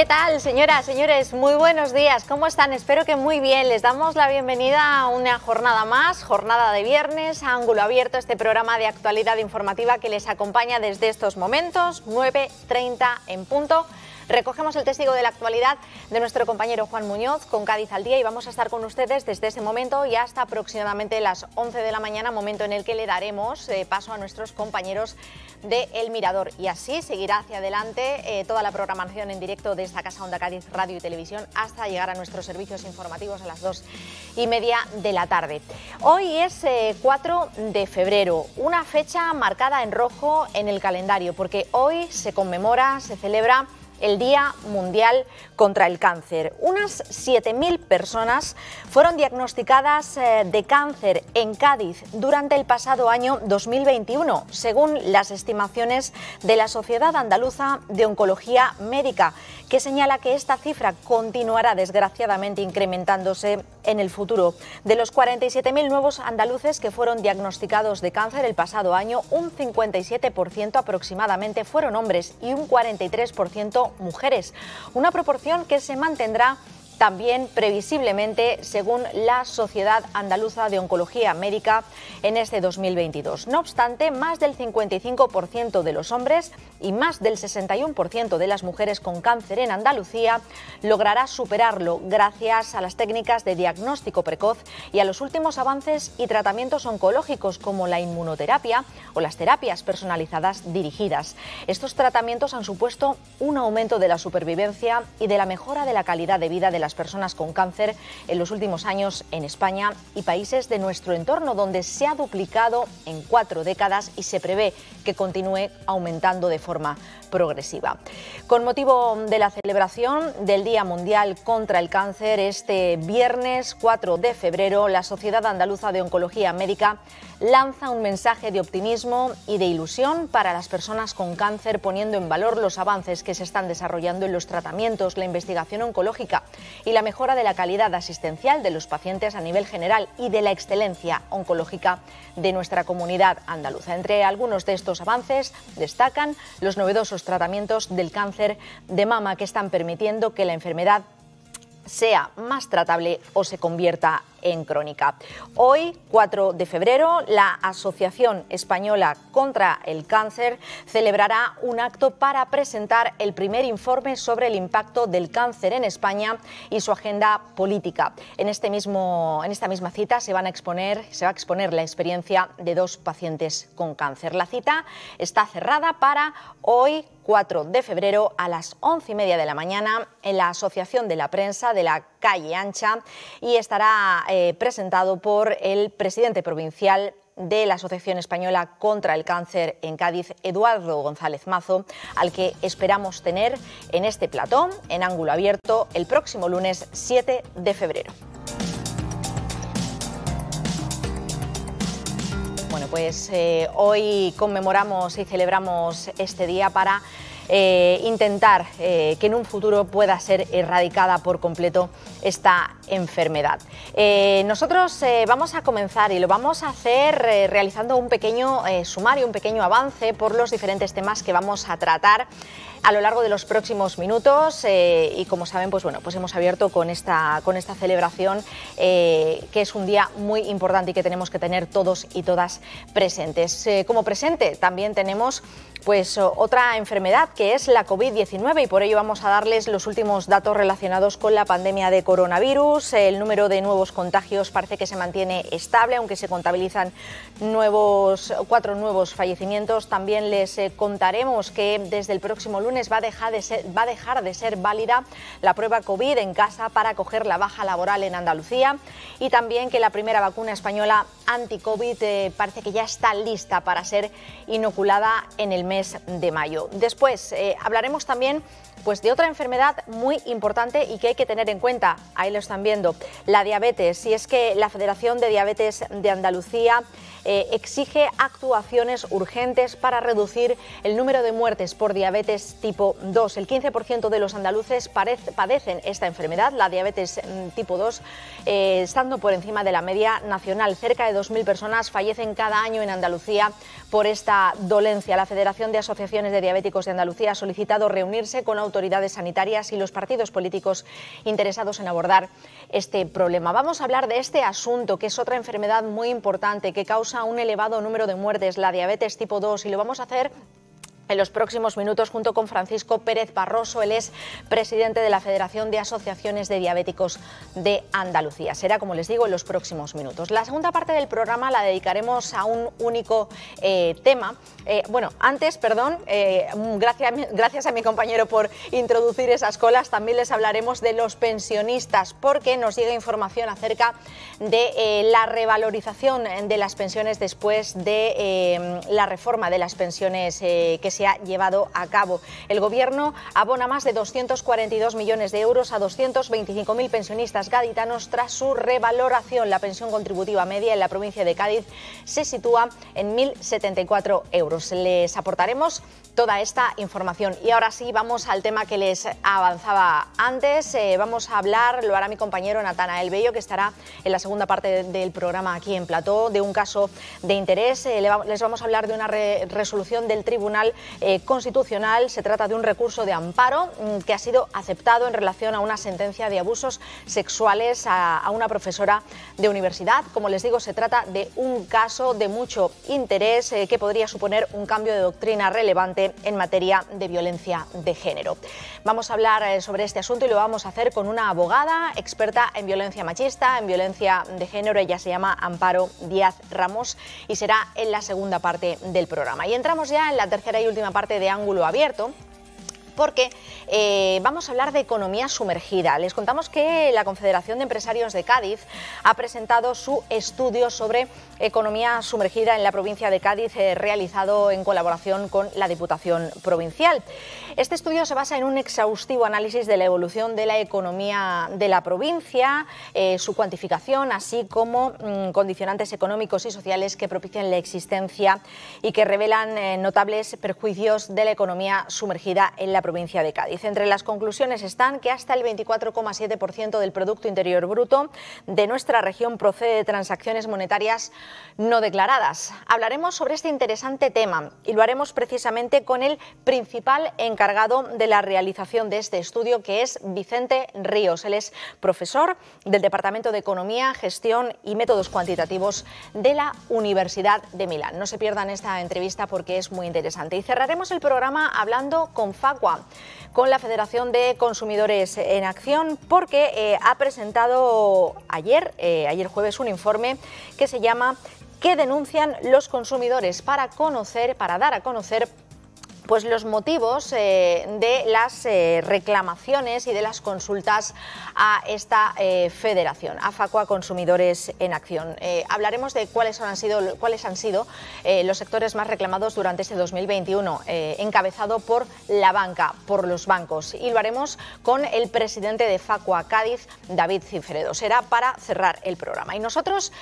¿Qué tal, señoras, señores? Muy buenos días. ¿Cómo están? Espero que muy bien. Les damos la bienvenida a una jornada más, jornada de viernes, ángulo abierto, este programa de actualidad informativa que les acompaña desde estos momentos, 9.30 en punto. Recogemos el testigo de la actualidad de nuestro compañero Juan Muñoz con Cádiz al día y vamos a estar con ustedes desde ese momento y hasta aproximadamente las 11 de la mañana, momento en el que le daremos eh, paso a nuestros compañeros de El Mirador. Y así seguirá hacia adelante eh, toda la programación en directo de esta Casa Onda Cádiz Radio y Televisión hasta llegar a nuestros servicios informativos a las 2 y media de la tarde. Hoy es 4 eh, de febrero, una fecha marcada en rojo en el calendario porque hoy se conmemora, se celebra el Día Mundial contra el Cáncer. Unas 7.000 personas fueron diagnosticadas eh, de cáncer en Cádiz durante el pasado año 2021, según las estimaciones de la Sociedad Andaluza de Oncología Médica, que señala que esta cifra continuará desgraciadamente incrementándose en el futuro. De los 47.000 nuevos andaluces que fueron diagnosticados de cáncer el pasado año, un 57% aproximadamente fueron hombres y un 43% mujeres, una proporción que se mantendrá también previsiblemente según la Sociedad Andaluza de Oncología Médica en este 2022. No obstante, más del 55% de los hombres y más del 61% de las mujeres con cáncer en Andalucía logrará superarlo gracias a las técnicas de diagnóstico precoz y a los últimos avances y tratamientos oncológicos como la inmunoterapia o las terapias personalizadas dirigidas. Estos tratamientos han supuesto un aumento de la supervivencia y de la mejora de la calidad de vida de las personas con cáncer en los últimos años en España y países de nuestro entorno, donde se ha duplicado en cuatro décadas y se prevé que continúe aumentando de forma progresiva. Con motivo de la celebración del Día Mundial contra el Cáncer, este viernes 4 de febrero, la Sociedad Andaluza de Oncología Médica lanza un mensaje de optimismo y de ilusión para las personas con cáncer, poniendo en valor los avances que se están desarrollando en los tratamientos, la investigación oncológica y la mejora de la calidad asistencial de los pacientes a nivel general y de la excelencia oncológica de nuestra comunidad andaluza. Entre algunos de estos avances destacan los novedosos tratamientos del cáncer de mama que están permitiendo que la enfermedad sea más tratable o se convierta en crónica. Hoy, 4 de febrero, la Asociación Española contra el Cáncer celebrará un acto para presentar el primer informe sobre el impacto del cáncer en España y su agenda política. En, este mismo, en esta misma cita se, van a exponer, se va a exponer la experiencia de dos pacientes con cáncer. La cita está cerrada para hoy, 4 de febrero, a las 11 y media de la mañana, en la Asociación de la Prensa de la Calle Ancha y estará eh, presentado por el presidente provincial de la Asociación Española contra el Cáncer en Cádiz, Eduardo González Mazo, al que esperamos tener en este platón, en ángulo abierto, el próximo lunes 7 de febrero. Bueno, pues eh, hoy conmemoramos y celebramos este día para eh, intentar eh, que en un futuro pueda ser erradicada por completo esta enfermedad. Eh, nosotros vamos a comenzar y lo vamos a hacer realizando un pequeño sumario, un pequeño avance por los diferentes temas que vamos a tratar a lo largo de los próximos minutos y como saben pues bueno pues hemos abierto con esta con esta celebración que es un día muy importante y que tenemos que tener todos y todas presentes como presente también tenemos pues otra enfermedad que es la COVID-19 y por ello vamos a darles los últimos datos relacionados con la pandemia de coronavirus. El número de nuevos contagios parece que se mantiene estable, aunque se contabilizan nuevos, cuatro nuevos fallecimientos. También les eh, contaremos que desde el próximo lunes va a, dejar de ser, va a dejar de ser válida la prueba COVID en casa para coger la baja laboral en Andalucía y también que la primera vacuna española anti-COVID eh, parece que ya está lista para ser inoculada en el mes de mayo. Después eh, hablaremos también pues, de otra enfermedad muy importante y que hay que tener en cuenta. Ahí lo están viendo, la diabetes. Y es que la Federación de Diabetes de Andalucía eh, exige actuaciones urgentes para reducir el número de muertes por diabetes tipo 2. El 15% de los andaluces padecen esta enfermedad, la diabetes mm, tipo 2, eh, estando por encima de la media nacional. Cerca de 2.000 personas fallecen cada año en Andalucía por esta dolencia. La Federación de Asociaciones de Diabéticos de Andalucía Andalucía ha solicitado reunirse con autoridades sanitarias y los partidos políticos interesados en abordar este problema. Vamos a hablar de este asunto, que es otra enfermedad muy importante que causa un elevado número de muertes, la diabetes tipo 2, y lo vamos a hacer en los próximos minutos junto con Francisco Pérez Barroso. Él es presidente de la Federación de Asociaciones de Diabéticos de Andalucía. Será, como les digo, en los próximos minutos. La segunda parte del programa la dedicaremos a un único eh, tema. Eh, bueno, antes, perdón, eh, gracias, gracias a mi compañero por introducir esas colas, también les hablaremos de los pensionistas porque nos llega información acerca de la revalorización de las pensiones después de la reforma de las pensiones que se ha llevado a cabo. El Gobierno abona más de 242 millones de euros a 225.000 pensionistas gaditanos tras su revaloración. La pensión contributiva media en la provincia de Cádiz se sitúa en 1.074 euros. Les aportaremos toda esta información. Y ahora sí, vamos al tema que les avanzaba antes. Eh, vamos a hablar, lo hará mi compañero Natana El Bello, que estará en la segunda parte del programa aquí en Plató, de un caso de interés. Eh, les vamos a hablar de una resolución del Tribunal eh, Constitucional. Se trata de un recurso de amparo mm, que ha sido aceptado en relación a una sentencia de abusos sexuales a, una profesora de universidad. Como les digo, se trata de un caso de mucho interés que podría suponer un cambio de doctrina relevante en materia de violencia de género. Vamos a hablar eh, sobre este asunto y lo vamos a hacer con una abogada experta en violencia machista, en violencia de género. Ella se llama Amparo Díaz Ramos y será en la segunda parte del programa. Y entramos ya en la tercera y última parte de Ángulo Abierto porque eh, vamos a hablar de economía sumergida. Les contamos que la Confederación de Empresarios de Cádiz ha presentado su estudio sobre economía sumergida en la provincia de Cádiz, eh, realizado en colaboración con la Diputación Provincial. Este estudio se basa en un exhaustivo análisis de la evolución de la economía de la provincia, eh, su cuantificación, así como mm, condicionantes económicos y sociales que propician la existencia y que revelan notables perjuicios de la economía sumergida en la provincia provincia de Cádiz. Entre las conclusiones están que hasta el 24,7% del Producto Interior Bruto de nuestra región procede de transacciones monetarias no declaradas. Hablaremos sobre este interesante tema y lo haremos precisamente con el principal encargado de la realización de este estudio, que es Vicente Ríos. Él es profesor del Departamento de Economía, Gestión y Métodos Cuantitativos de la Universidad de Milán. No se pierdan esta entrevista porque es muy interesante. Y cerraremos el programa hablando con Facua, con la Federación de Consumidores en Acción porque eh, ha presentado ayer, eh, ayer jueves, un informe que se llama ¿Qué denuncian los consumidores? para conocer, para dar a conocer pues los motivos eh, de las eh, reclamaciones y de las consultas a esta eh, federación, a Facua Consumidores en Acción. hablaremos de cuáles han sido, cuáles han sido los sectores más reclamados durante este 2021, encabezado por la banca, por los bancos. Y lo haremos con el presidente de Facua Cádiz, David Cifredo. Será para cerrar el programa. Y nosotros,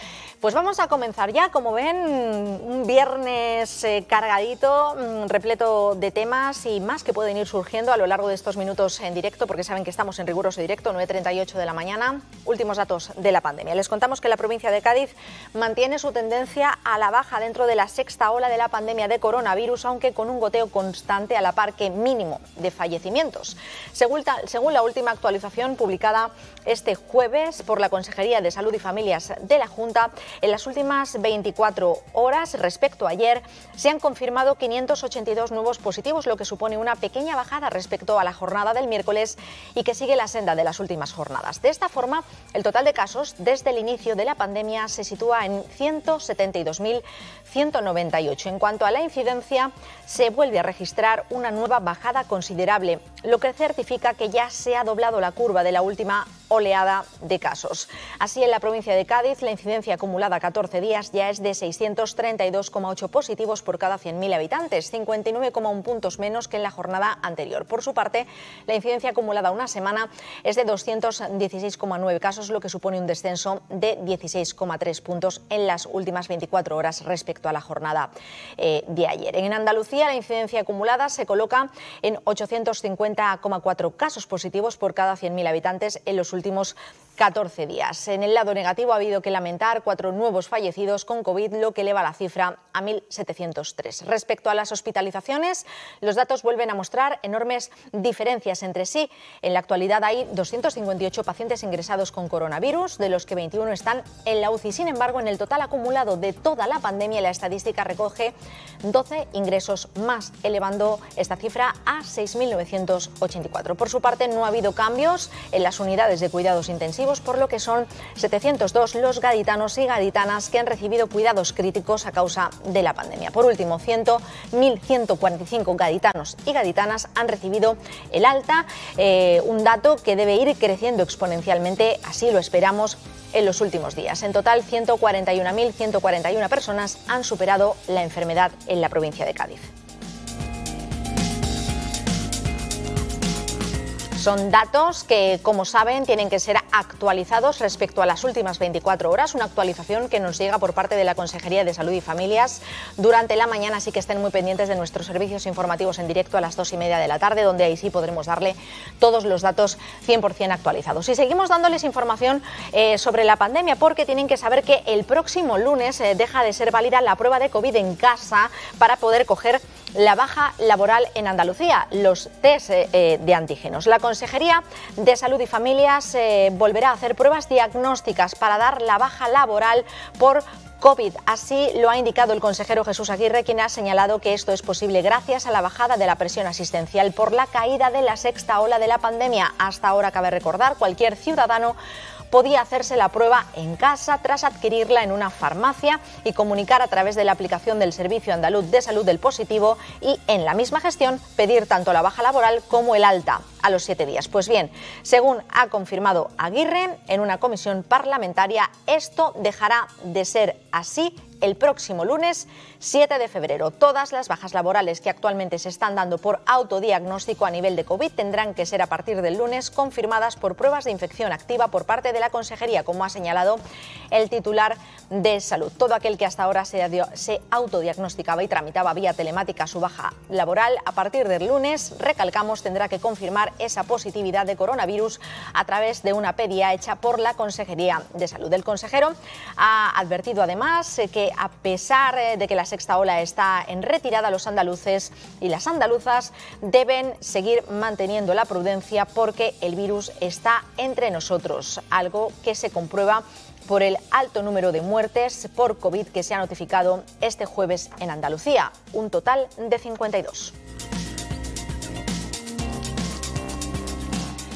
pues vamos a comenzar ya, como ven, un viernes cargadito, mm, repleto de temas y más que pueden ir surgiendo a lo largo de estos minutos en directo, porque saben que estamos en riguroso directo, 9.38 de la mañana. Últimos datos de la pandemia. Les contamos que la provincia de Cádiz mantiene su tendencia a la baja dentro de la sexta ola de la pandemia de coronavirus, aunque con un goteo constante a la par que mínimo de fallecimientos. Según, según la última actualización publicada este jueves por la Consejería de Salud y Familias de la Junta, en las últimas 24 horas respecto a ayer se han confirmado 582 nuevos positivos, lo que supone una pequeña bajada respecto a la jornada del miércoles y que sigue la senda de las últimas jornadas. De esta forma, el total de casos desde el inicio de la pandemia se sitúa en 172.198. En cuanto a la incidencia, se vuelve a registrar una nueva bajada considerable, lo que certifica que ya se ha doblado la curva de la última oleada de casos. Así, en la provincia de Cádiz, la incidencia acumulada a 14 días ya es de 632,8 positivos por cada 100.000 habitantes, 59,1 puntos menos que en la jornada anterior. Por su parte, la incidencia acumulada una semana es de 216,9 casos, lo que supone un descenso de 16,3 puntos en las últimas 24 horas respecto a la jornada eh, de ayer. En Andalucía, la incidencia acumulada se coloca en 850,4 casos positivos por cada 100.000 habitantes en los últimos últimos 14 días. En el lado negativo ha habido que lamentar cuatro nuevos fallecidos con COVID, lo que eleva la cifra a 1.703. Respecto a las hospitalizaciones, los datos vuelven a mostrar enormes diferencias entre sí. En la actualidad hay 258 pacientes ingresados con coronavirus, de los que 21 están en la UCI. Sin embargo, en el total acumulado de toda la pandemia, la estadística recoge 12 ingresos más, elevando esta cifra a 6.984. Por su parte, no ha habido cambios en las unidades de cuidados intensivos por lo que son 702 los gaditanos y gaditanas que han recibido cuidados críticos a causa de la pandemia. Por último, 1.145 gaditanos y gaditanas han recibido el alta, eh, un dato que debe ir creciendo exponencialmente, así lo esperamos en los últimos días. En total, 141.141 personas han superado la enfermedad en la provincia de Cádiz. Son datos que, como saben, tienen que ser actualizados respecto a las últimas 24 horas, una actualización que nos llega por parte de la Consejería de Salud y Familias durante la mañana, así que estén muy pendientes de nuestros servicios informativos en directo a las dos y media de la tarde, donde ahí sí podremos darle todos los datos 100% actualizados. Y seguimos dándoles información eh, sobre la pandemia, porque tienen que saber que el próximo lunes eh, deja de ser válida la prueba de COVID en casa para poder coger la baja laboral en Andalucía, los test eh, eh, de antígenos. La Consejería de Salud y Familias eh, volverá a hacer pruebas diagnósticas para dar la baja laboral por COVID. Así lo ha indicado el consejero Jesús Aguirre, quien ha señalado que esto es posible gracias a la bajada de la presión asistencial por la caída de la sexta ola de la pandemia. Hasta ahora cabe recordar, cualquier ciudadano podía hacerse la prueba en casa tras adquirirla en una farmacia y comunicar a través de la aplicación del Servicio Andaluz de Salud del positivo y en la misma gestión pedir tanto la baja laboral como el alta a los siete días. Pues bien, según ha confirmado Aguirre en una comisión parlamentaria, esto dejará de ser así el próximo lunes 7 de febrero. Todas las bajas laborales que actualmente se están dando por autodiagnóstico a nivel de COVID tendrán que ser a partir del lunes confirmadas por pruebas de infección activa por parte de la Consejería, como ha señalado el titular de Salud. Todo aquel que hasta ahora se, se autodiagnosticaba y tramitaba vía telemática su baja laboral, a partir del lunes, recalcamos, tendrá que confirmar esa positividad de coronavirus a través de una pedía hecha por la Consejería de Salud. El consejero ha advertido además que a pesar eh, de que la sexta ola está en retirada, los andaluces y las andaluzas deben seguir manteniendo la prudencia porque el virus está entre nosotros, algo que se comprueba por el alto número de muertes por COVID que se ha notificado este jueves en Andalucía, un total de 52.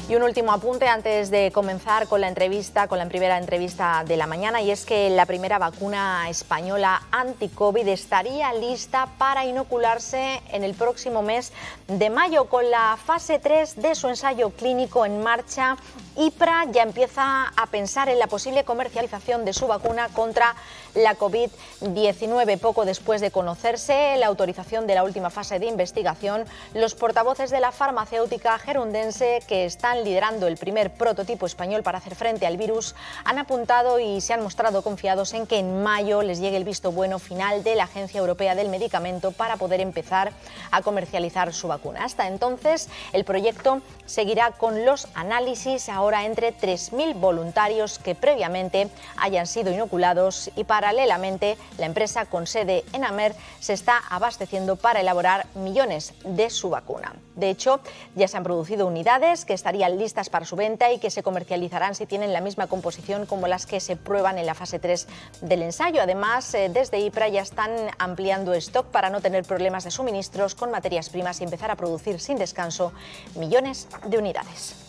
Y un último apunte antes de comenzar con la entrevista, con la primera entrevista de la mañana, y es que la primera vacuna española anti-COVID estaría lista para inocularse en el próximo mes de mayo, con la fase 3 de su ensayo clínico en marcha. IPRA ya empieza a pensar en la posible comercialización de su vacuna contra la COVID-19. Poco después de conocerse la autorización de la última fase de investigación, los portavoces de la farmacéutica gerundense que están liderando el primer prototipo español para hacer frente al virus han apuntado y se han mostrado confiados en que en mayo les llegue el visto bueno final de la Agencia Europea del Medicamento para poder empezar a comercializar su vacuna. Hasta entonces, el proyecto seguirá con los análisis ahora entre 3.000 voluntarios que previamente hayan sido inoculados y para Paralelamente, la empresa con sede en Amer se está abasteciendo para elaborar millones de su vacuna. De hecho, ya se han producido unidades que estarían listas para su venta y que se comercializarán si tienen la misma composición como las que se prueban en la fase 3 del ensayo. Además, eh, desde IPRA ya están ampliando stock para no tener problemas de suministros con materias primas y empezar a producir sin descanso millones de unidades.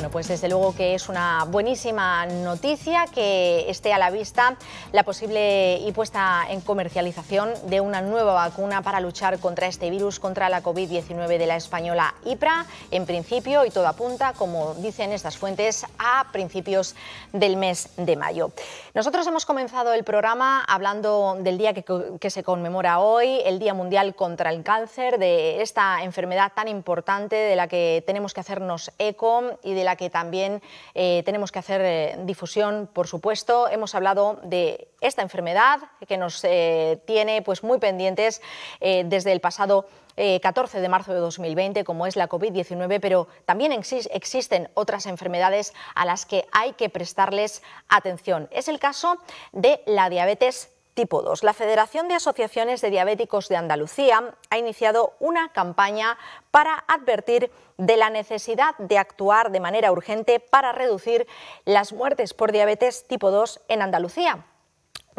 Bueno, pues desde luego que es una buenísima noticia que esté a la vista la posible y puesta en comercialización de una nueva vacuna para luchar contra este virus, contra la COVID-19 de la española IPRA. En principio, y todo apunta, como dicen estas fuentes, a principios del mes de mayo. Nosotros hemos comenzado el programa hablando del día que, que se conmemora hoy, el Día Mundial contra el Cáncer, de esta enfermedad tan importante de la que tenemos que hacernos eco y de la que también eh, tenemos que hacer eh, difusión, por supuesto. Hemos hablado de esta enfermedad que nos tiene pues, muy pendientes desde el pasado 14 de marzo de 2020, como es la COVID-19, pero también existen otras enfermedades a las que hay que prestarles atención. Es el caso de la diabetes tipo 2. La Federación de Asociaciones de Diabéticos de Andalucía ha iniciado una campaña para advertir de la necesidad de actuar de manera urgente para reducir las muertes por diabetes tipo 2 en Andalucía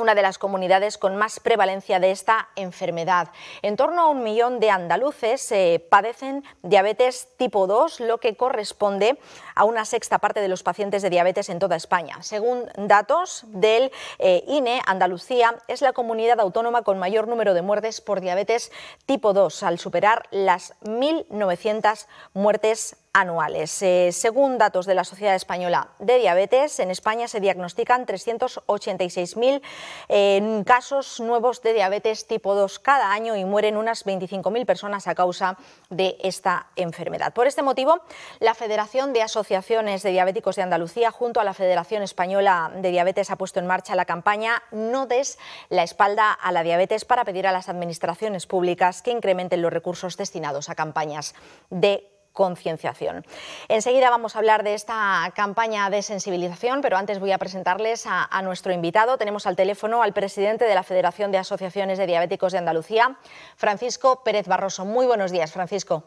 una de las comunidades con más prevalencia de esta enfermedad. En torno a un millón de andaluces eh, padecen diabetes tipo 2, lo que corresponde a una sexta parte de los pacientes de diabetes en toda España. Según datos del eh, INE, Andalucía es la comunidad autónoma con mayor número de muertes por diabetes tipo 2, al superar las 1.900 muertes anuales. Eh, según datos de la Sociedad Española de Diabetes, en España se diagnostican 386.000 eh, casos nuevos de diabetes tipo 2 cada año y mueren unas 25.000 personas a causa de esta enfermedad. Por este motivo, la Federación de Asociaciones de Diabéticos de Andalucía, junto a la Federación Española de Diabetes, ha puesto en marcha la campaña No des la espalda a la diabetes para pedir a las administraciones públicas que incrementen los recursos destinados a campañas de concienciación. Enseguida vamos a hablar de esta campaña de sensibilización, pero antes voy a presentarles a, nuestro invitado. Tenemos al teléfono al presidente de la Federación de Asociaciones de Diabéticos de Andalucía, Francisco Pérez Barroso. Muy buenos días, Francisco.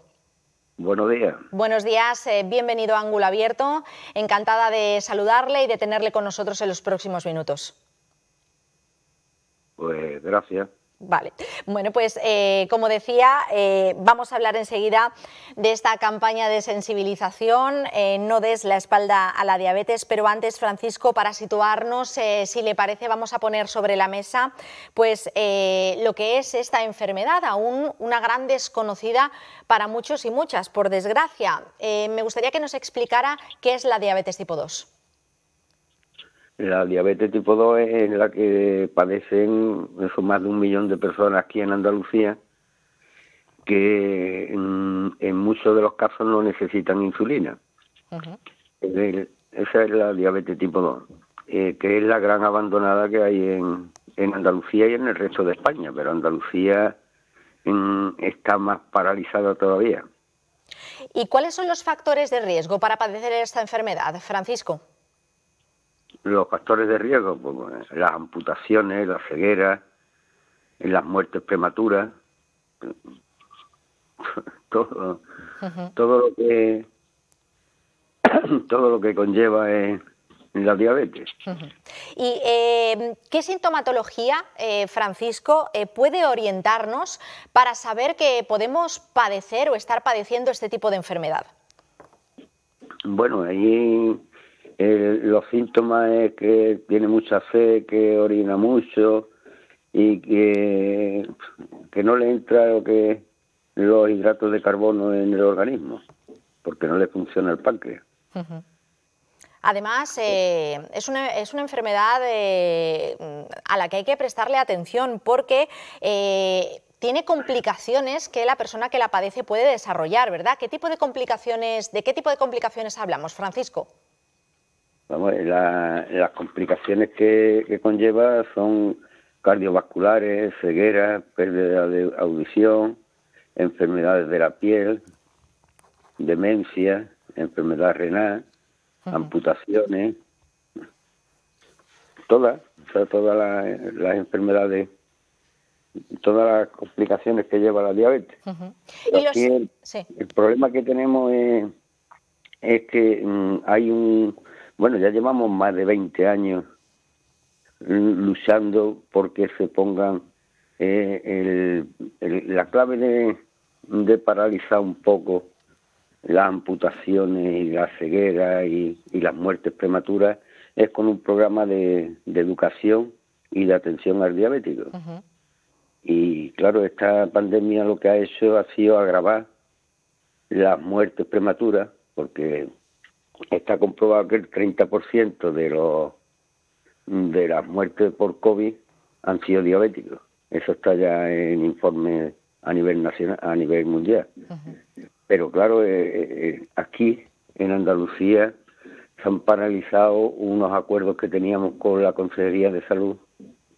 Buenos días. Buenos días, eh, bienvenido a Ángulo Abierto. Encantada de saludarle y de tenerle con nosotros en los próximos minutos. Pues gracias. Vale, bueno, pues eh, como decía, eh, vamos a hablar enseguida de esta campaña de sensibilización, eh, no des la espalda a la diabetes, pero antes, Francisco, para situarnos, si le parece, vamos a poner sobre la mesa pues lo que es esta enfermedad, aún una gran desconocida para muchos y muchas, por desgracia. me gustaría que nos explicara qué es la diabetes tipo 2. La diabetes tipo 2 es la que padecen eso, más de un millón de personas aquí en Andalucía que en, muchos de los casos no necesitan insulina. esa es la diabetes tipo 2, eh, que es la gran abandonada que hay en, en Andalucía y en el resto de España, pero Andalucía está más paralizada todavía. ¿Y cuáles son los factores de riesgo para padecer esta enfermedad, Francisco? Los factores de riesgo, pues, las amputaciones, la ceguera, las muertes prematuras, todo, todo lo que todo lo que conlleva es la diabetes. ¿Y eh, qué sintomatología, eh, Francisco, eh, puede orientarnos para saber que podemos padecer o estar padeciendo este tipo de enfermedad? Bueno, ahí los síntomas es que tiene mucha fe, que orina mucho y que, que no le entra lo que los hidratos de carbono en el organismo, porque no le funciona el páncreas. Además, eh, es, una, es, una, enfermedad eh, a la que hay que prestarle atención porque eh, tiene complicaciones que la persona que la padece puede desarrollar, ¿verdad? ¿Qué tipo de complicaciones, de qué tipo de complicaciones hablamos, Francisco? Vamos, las complicaciones que, conlleva son cardiovasculares, ceguera, pérdida de audición, enfermedades de la piel, demencia, enfermedad renal, amputaciones, todas, todas las, enfermedades, todas las complicaciones que lleva la diabetes. el, problema que tenemos es, que mm, hay un bueno, ya llevamos más de 20 años luchando porque se pongan eh, la clave de, paralizar un poco las amputaciones y la ceguera y, las muertes prematuras es con un programa de, educación y de atención al diabético. Y claro, esta pandemia lo que ha hecho ha sido agravar las muertes prematuras, porque está comprobado que el 30% de los de las muertes por COVID han sido diabéticos. Eso está ya en informe a nivel nacional, a nivel mundial. Pero claro, eh, eh, aquí en Andalucía han paralizado unos acuerdos que teníamos con la Consejería de Salud,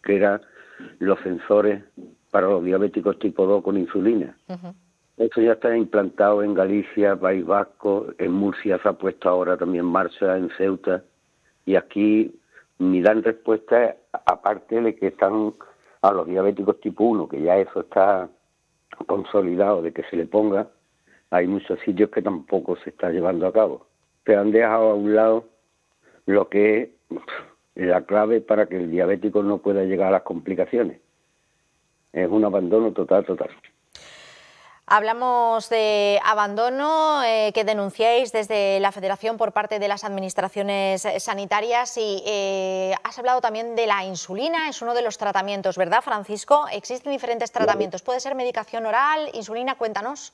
que eran los sensores para los diabéticos tipo 2 con insulina. Eso ya está implantado en Galicia, País Vasco, en Murcia se ha puesto ahora también en marcha, en Ceuta, y aquí ni dan respuesta, aparte de que están a los diabéticos tipo 1, que ya eso está consolidado de que se le ponga, hay muchos sitios que tampoco se está llevando a cabo. Se han dejado a un lado lo que es la clave para que el diabético no pueda llegar a las complicaciones. Es un abandono total, total. Hablamos de abandono eh, que denunciáis desde la Federación por parte de las administraciones sanitarias y eh, has hablado también de la insulina, es uno de los tratamientos, ¿verdad, Francisco? Existen diferentes tratamientos. ¿Puede ser medicación oral, insulina? Cuéntanos.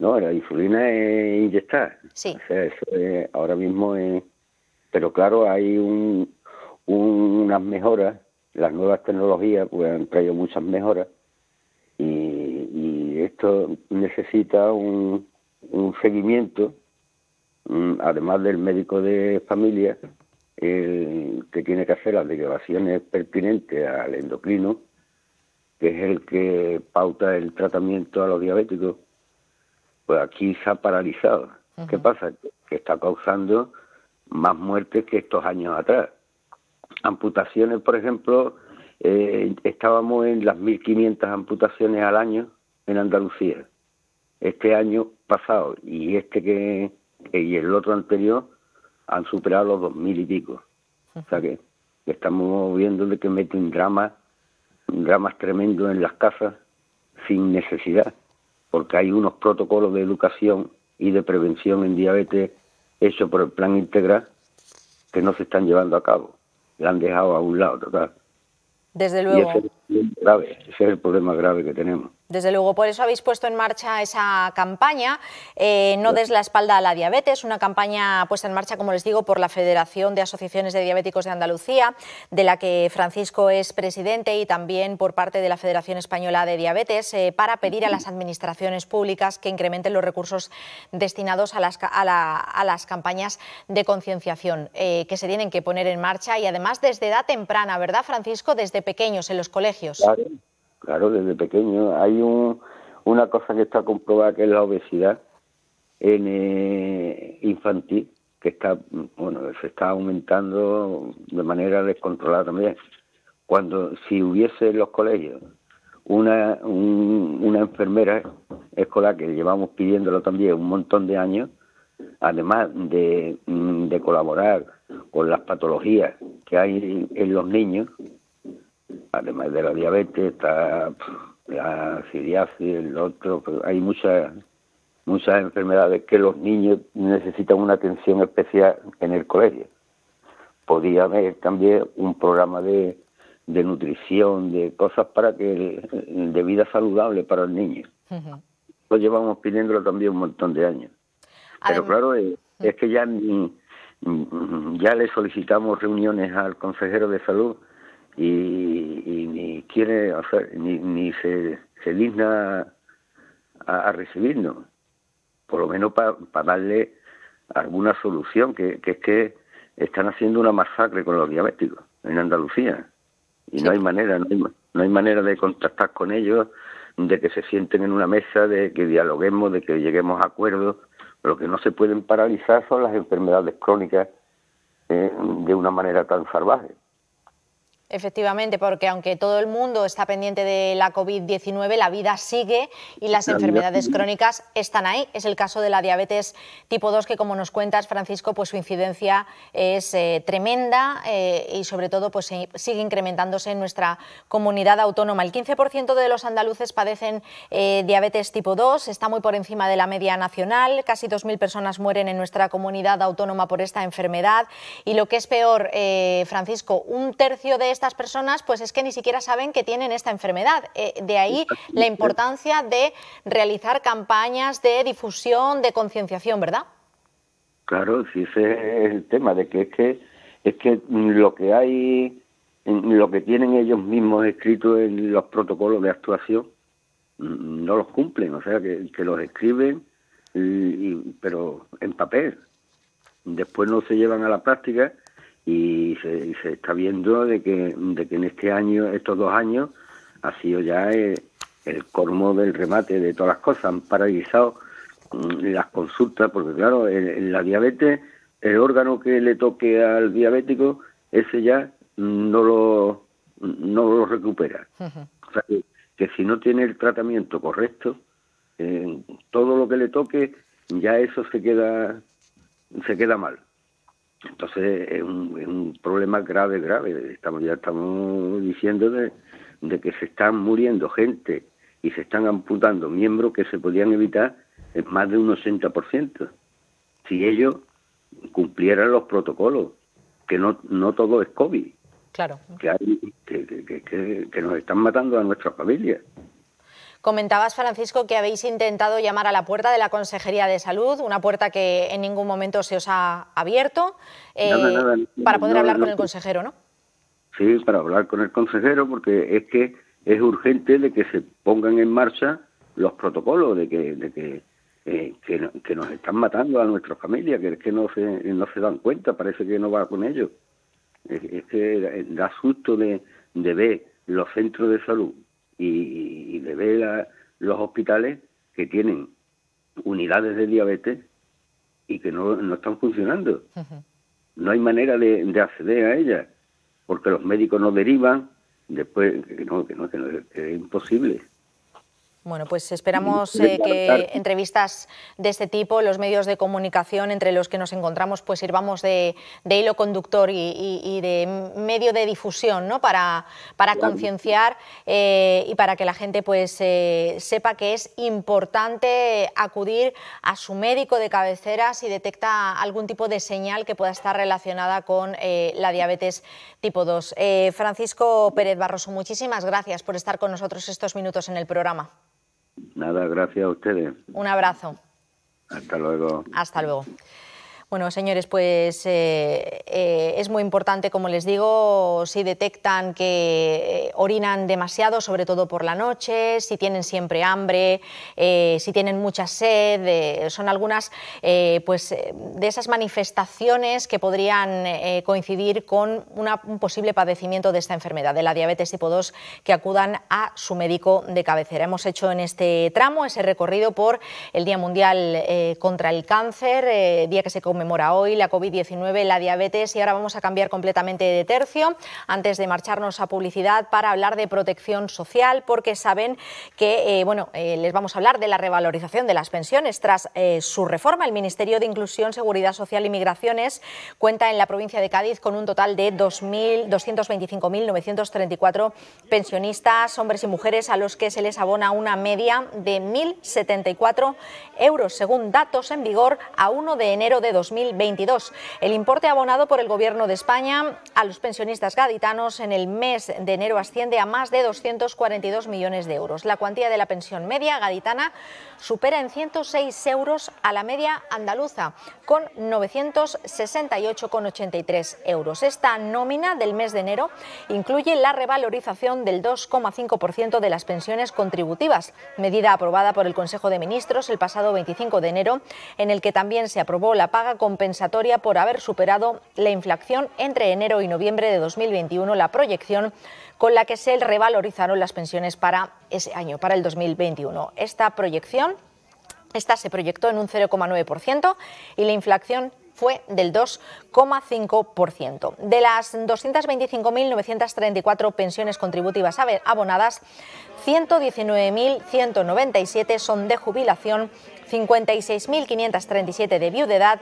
No, la insulina es inyectar. Sí. ahora mismo es... Pero claro, hay unas mejoras, las nuevas tecnologías pues han traído muchas mejoras esto necesita un, seguimiento, mm, además del médico de familia, que tiene que hacer las declaraciones pertinentes al endocrino, que es el que pauta el tratamiento a los diabéticos, pues aquí se ha paralizado. ¿Qué pasa? Que está causando más muertes que estos años atrás. Amputaciones, por ejemplo, eh, estábamos en las 1.500 amputaciones al año en Andalucía. Este año pasado y este que, y el otro anterior han superado los 2.000 y pico. O sea que estamos viendo de que meten dramas, dramas tremendos en las casas sin necesidad, porque hay unos protocolos de educación y de prevención en diabetes hechos por el plan integral que no se están llevando a cabo. La han dejado a un lado total. Desde luego. grave, ese es el problema grave que tenemos. Desde luego, por eso habéis puesto en marcha esa campaña, eh, No des la espalda a la diabetes, una campaña puesta en marcha, como les digo, por la Federación de Asociaciones de Diabéticos de Andalucía, de la que Francisco es presidente, y también por parte de la Federación Española de Diabetes, eh, para pedir a las administraciones públicas que incrementen los recursos destinados a las, a las campañas de concienciación eh, que se tienen que poner en marcha y además desde edad temprana, ¿verdad, Francisco? Desde pequeños en los colegios. Claro, desde pequeño. Hay un, una cosa que está comprobada que es la obesidad en, eh, infantil, que está, bueno, se está aumentando de manera descontrolada también. Cuando, si hubiese en los colegios una, una enfermera escolar, que llevamos pidiéndolo también un montón de años, además de, de colaborar con las patologías que hay en los niños, además de la diabetes, está la psoriasis, el otro, hay muchas muchas enfermedades que los niños necesitan una atención especial en el colegio. Podría haber también un programa de, de nutrición, de cosas para que de vida saludable para el niño. Lo llevamos pidiéndolo también un montón de años. Pero claro, es, es que ya ni, ya le solicitamos reuniones al consejero de salud y, ni quiere hacer, ni, ni se, se digna a, recibirnos, por lo menos para darle alguna solución, que, que es que están haciendo una masacre con los diabéticos en Andalucía y no hay manera, no hay, no hay manera de contactar con ellos, de que se sienten en una mesa, de que dialoguemos, de que lleguemos a acuerdos. Lo que no se pueden paralizar son las enfermedades crónicas eh, de una manera tan salvaje. Efectivamente, porque aunque todo el mundo está pendiente de la COVID-19, la vida sigue y las enfermedades crónicas están ahí. Es el caso de la diabetes tipo 2, que como nos cuentas, Francisco, pues su incidencia es eh, tremenda eh, y sobre todo pues sigue incrementándose en nuestra comunidad autónoma. El 15% de los andaluces padecen eh, diabetes tipo 2, está muy por encima de la media nacional, casi 2.000 personas mueren en nuestra comunidad autónoma por esta enfermedad y lo que es peor, Francisco, un tercio de estas personas pues es que ni siquiera saben que tienen esta enfermedad. Eh, de ahí la importancia de realizar campañas de difusión, de concienciación, ¿verdad? Claro, sí, ese es el tema, de que es que, es que lo que hay, lo que tienen ellos mismos escrito en los protocolos de actuación, mm, no los cumplen, o sea, que, los escriben, pero en papel, después no se llevan a la práctica y se, está viendo de que, de que en este año, estos dos años, ha sido ya el, el colmo del remate de todas las cosas. Han paralizado mm, las consultas, porque claro, en, la diabetes, el órgano que le toque al diabético, ese ya no lo, no lo recupera. O sea, que, que, si no tiene el tratamiento correcto, eh, todo lo que le toque, ya eso se queda, se queda mal. Entonces es un, problema grave, grave. Estamos ya estamos diciendo de, que se están muriendo gente y se están amputando miembros que se podían evitar en más de un 80%. Si ellos cumplieran los protocolos, que no, no todo es COVID. Claro. Que, hay, que, que nos están matando a nuestras familias. Comentabas, Francisco, que habéis intentado llamar a la puerta de la Consejería de Salud, una puerta que en ningún momento se os ha abierto, eh, para poder hablar con el consejero, ¿no? Sí, para hablar con el consejero, porque es que es urgente de que se pongan en marcha los protocolos, de que, de que, eh, que, nos están matando a nuestras familias, que es que no se, no se dan cuenta, parece que no va con ellos. Es, que da susto de, de ver los centros de salud y, de ver los hospitales que tienen unidades de diabetes y que no, no están funcionando. No hay manera de, acceder a ellas, porque los médicos no derivan, después que no, que no, que, no, que es imposible. Bueno, pues esperamos eh, que entrevistas de este tipo, los medios de comunicación entre los que nos encontramos, pues sirvamos de, hilo conductor y, de medio de difusión, ¿no? Para, para concienciar eh, y para que la gente pues eh, sepa que es importante acudir a su médico de cabecera si detecta algún tipo de señal que pueda estar relacionada con la diabetes tipo 2. Francisco Pérez Barroso, muchísimas gracias por estar con nosotros estos minutos en el programa. Nada, gracias a ustedes. Un abrazo. Hasta luego. Hasta luego. Bueno, señores, pues eh, eh, es muy importante, como les digo, si detectan que eh, orinan demasiado, sobre todo por la noche, si tienen siempre hambre, si tienen mucha sed, son algunas pues, de esas manifestaciones que podrían coincidir con un posible padecimiento de esta enfermedad, de la diabetes tipo 2, que acudan a su médico de cabecera. Hemos hecho en este tramo ese recorrido por el Día Mundial contra el Cáncer, día que se conmemora hoy, la COVID-19, la diabetes y ahora vamos a cambiar completamente de tercio antes de marcharnos a publicidad para hablar de protección social porque saben que, eh, bueno, eh, les vamos a hablar de la revalorización de las pensiones tras eh, su reforma. El Ministerio de Inclusión, Seguridad Social y Migraciones cuenta en la provincia de Cádiz con un total de 225.934 pensionistas, hombres y mujeres, a los que se les abona una media de 1.074 euros, según datos en vigor a 1 de enero de 2020. 2022. El importe abonado por el Gobierno de España a los pensionistas gaditanos en el mes de enero asciende a más de 242 millones de euros. La cuantía de la pensión media gaditana supera en 106 euros a la media andaluza, con 968,83 euros. Esta nómina del mes de enero incluye la revalorización del 2,5% de las pensiones contributivas, medida aprobada por el Consejo de Ministros el pasado 25 de enero, en el que también se aprobó la paga compensatoria por haber superado la inflación entre enero y noviembre de 2021, la proyección con la que se revalorizaron las pensiones para ese año, para el 2021. Esta proyección esta se proyectó en un 0,9% y la inflación fue del 2,5%. De las 225.934 pensiones contributivas abonadas, 119.197 son de jubilación 56.537 de viudedad,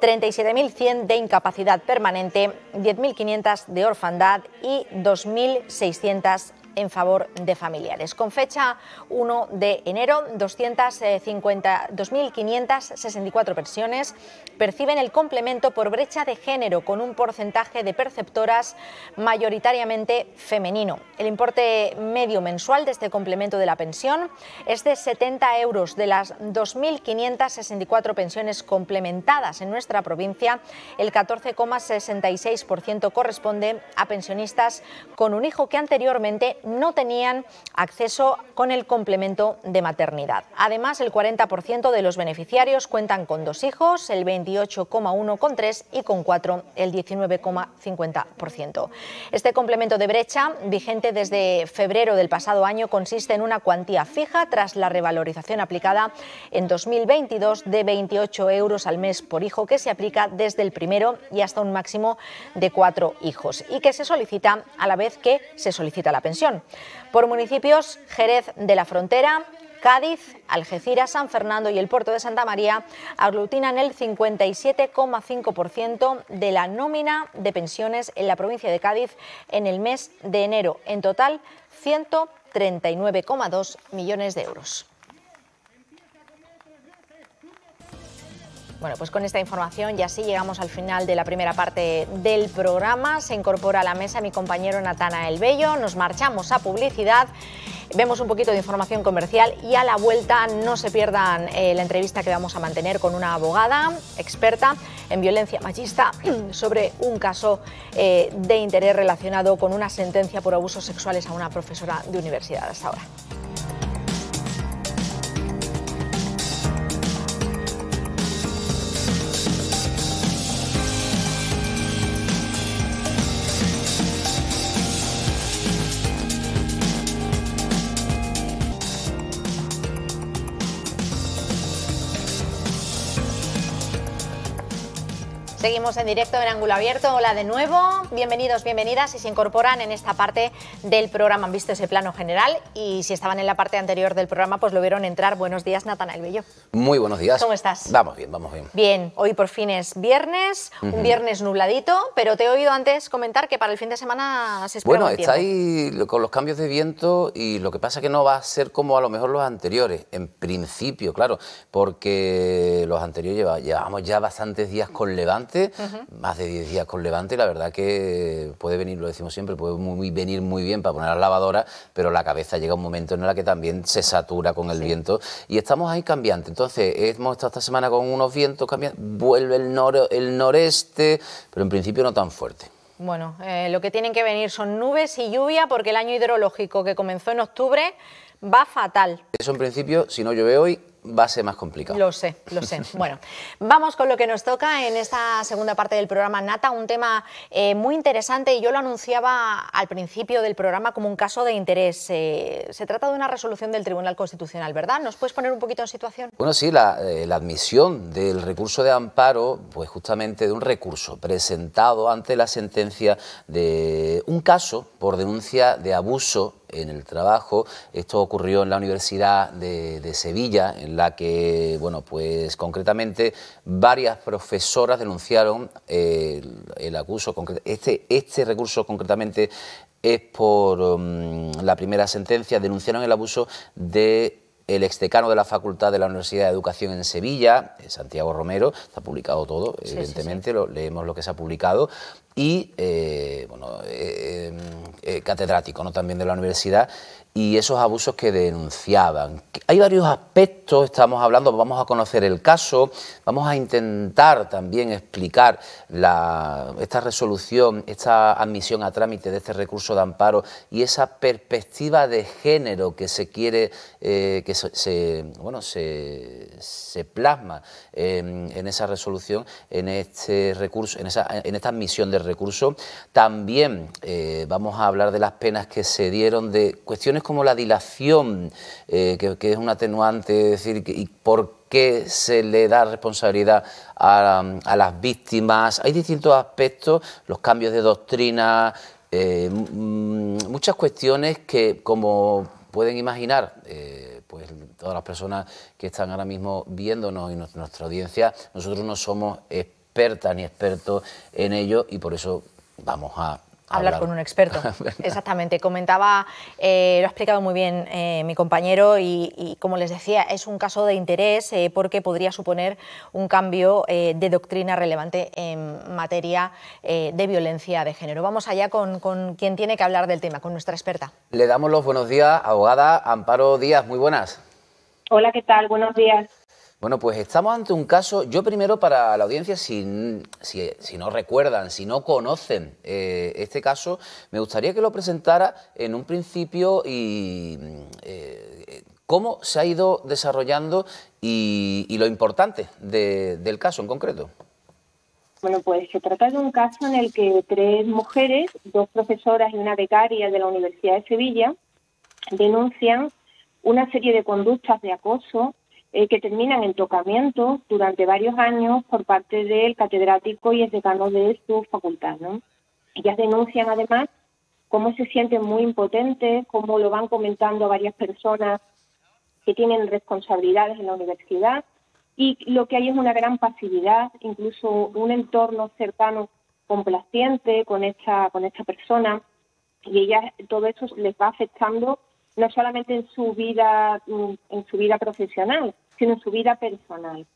37.100 de incapacidad permanente, 10.500 de orfandad y 2.600 en favor de familiares. Con fecha 1 de enero, 2.564 personas perciben el complemento por brecha de género con un porcentaje de perceptoras mayoritariamente femenino. El importe medio mensual de este complemento de la pensión es de 70 euros. De las 2.564 pensiones complementadas en nuestra provincia, el 14,66% corresponde a pensionistas con un hijo que anteriormente no tenían acceso con el complemento de maternidad. Además, el 40% de los beneficiarios cuentan con dos hijos, el 28,1 con tres y con cuatro el 19,50%. Este complemento de brecha, vigente desde febrero del pasado año, consiste en una cuantía fija tras la revalorización aplicada en 2022 de 28 euros al mes por hijo que se aplica desde el primero y hasta un máximo de cuatro hijos y que se solicita a la vez que se solicita la pensión. Por municipios, Jerez de la Frontera, Cádiz, Algeciras, San Fernando y el puerto de Santa María aglutinan el 57,5% de la nómina de pensiones en la provincia de Cádiz en el mes de enero. En total, 139,2 millones de euros. Bueno, pues con esta información ya sí llegamos al final de la primera parte del programa. Se incorpora a la mesa mi compañero Natana El Bello. Nos marchamos a publicidad. Vemos un poquito de información comercial y a la vuelta no se pierdan eh, la entrevista que vamos a mantener con una abogada experta en violencia machista sobre un caso eh, de interés relacionado con una sentencia por abusos sexuales a una profesora de universidad. Hasta ahora. Seguimos en directo en Ángulo Abierto. Hola de nuevo, bienvenidos, bienvenidas y se incorporan en esta parte del programa. Han visto ese plano general y si estaban en la parte anterior del programa, pues lo vieron entrar. Buenos días, Natanael Bello. Muy buenos días. ¿Cómo estás? Vamos bien, vamos bien. Bien, hoy por fin es viernes, un viernes nubladito, pero te he oído antes comentar que para el fin de semana se espera Bueno, está ahí con los cambios de viento y lo que pasa es que no va a ser como a lo mejor los anteriores, en principio, claro, porque los anteriores llevamos ya bastantes días con levante más de 10 días con Levante, la verdad que puede venir, lo decimos siempre, puede muy, venir muy bien para poner a la lavadora, pero la cabeza llega un momento en el que también se satura con el viento y estamos ahí cambiante. Entonces, hemos estado esta semana con unos vientos cambiantes, vuelve el, el noreste, pero en principio no tan fuerte. Bueno, eh, lo que tienen que venir son nubes y lluvia porque el año hidrológico que comenzó en octubre va fatal. Eso en principio, si no llueve hoy, va a ser más complicado. Lo sé, lo sé. bueno, vamos con lo que nos toca en esta segunda parte del programa Nata, un tema eh, muy interesante y yo lo anunciaba al principio del programa como un caso de interés. Eh, se trata de una resolución del Tribunal Constitucional, ¿verdad? ¿Nos puedes poner un poquito en situación? Bueno, sí, la, eh, la admisión del recurso de amparo, pues justamente de un recurso presentado ante la sentencia de un caso por denuncia de abuso en el trabajo. Esto ocurrió en la Universidad de, Sevilla, en la que, bueno, pues concretamente varias profesoras denunciaron el, acuso. Este, este recurso concretamente es por um, la primera sentencia, denunciaron el abuso de el exdecano de la Facultad de la Universidad de Educación en Sevilla, eh, Santiago Romero, está publicado todo, evidentemente, Lo, leemos lo que se ha publicado, y eh, bueno, eh, catedrático ¿no? también de la universidad, y esos abusos que denunciaban. Hay varios aspectos, estamos hablando, vamos a conocer el caso, vamos a intentar también explicar esta resolución, esta admisión a trámite de este recurso de amparo y esa perspectiva de género que se quiere, eh, que se, bueno, se, plasma en esa resolución, en este recurso, en, esa, en esta admisión del recurso. También eh, vamos a hablar de las penas que se dieron de cuestiones como la dilación, eh, que, es un atenuante, es decir, y por qué se le da responsabilidad a, las víctimas. Hay distintos aspectos, los cambios de doctrina, eh, muchas cuestiones que, como pueden imaginar, pues todas las personas que están ahora mismo viéndonos y nuestra audiencia, nosotros no somos expertas ni expertos en ello y por eso vamos a hablar, con un experto. Exactamente. Comentaba, eh, lo ha explicado muy bien eh, mi compañero y, como les decía, es un caso de interés eh, porque podría suponer un cambio de doctrina relevante en materia de violencia de género. Vamos allá con, con, quien tiene que hablar del tema, con nuestra experta. Le damos los buenos días, abogada Amparo Díaz. Muy buenas. Hola, ¿qué tal? Buenos días. Bueno, pues estamos ante un caso, yo primero para la audiencia, si, no recuerdan, si no conocen eh, este caso, me gustaría que lo presentara en un principio y eh, cómo se ha ido desarrollando y, lo importante del caso en concreto. Bueno, pues se trata de un caso en el que tres mujeres, dos profesoras y una becaria de la Universidad de Sevilla, denuncian una serie de conductas de acoso eh, que terminan en tocamientos durante varios años por parte del catedrático y el decano de su facultad. ¿no? Ellas denuncian además cómo se sienten muy impotentes, cómo lo van comentando varias personas que tienen responsabilidades en la universidad y lo que hay es una gran pasividad, incluso un entorno cercano complaciente con esta, con esta persona y ellas todo eso les va afectando no solamente en su vida, mm, en su vida profesional, sino en su vida personal.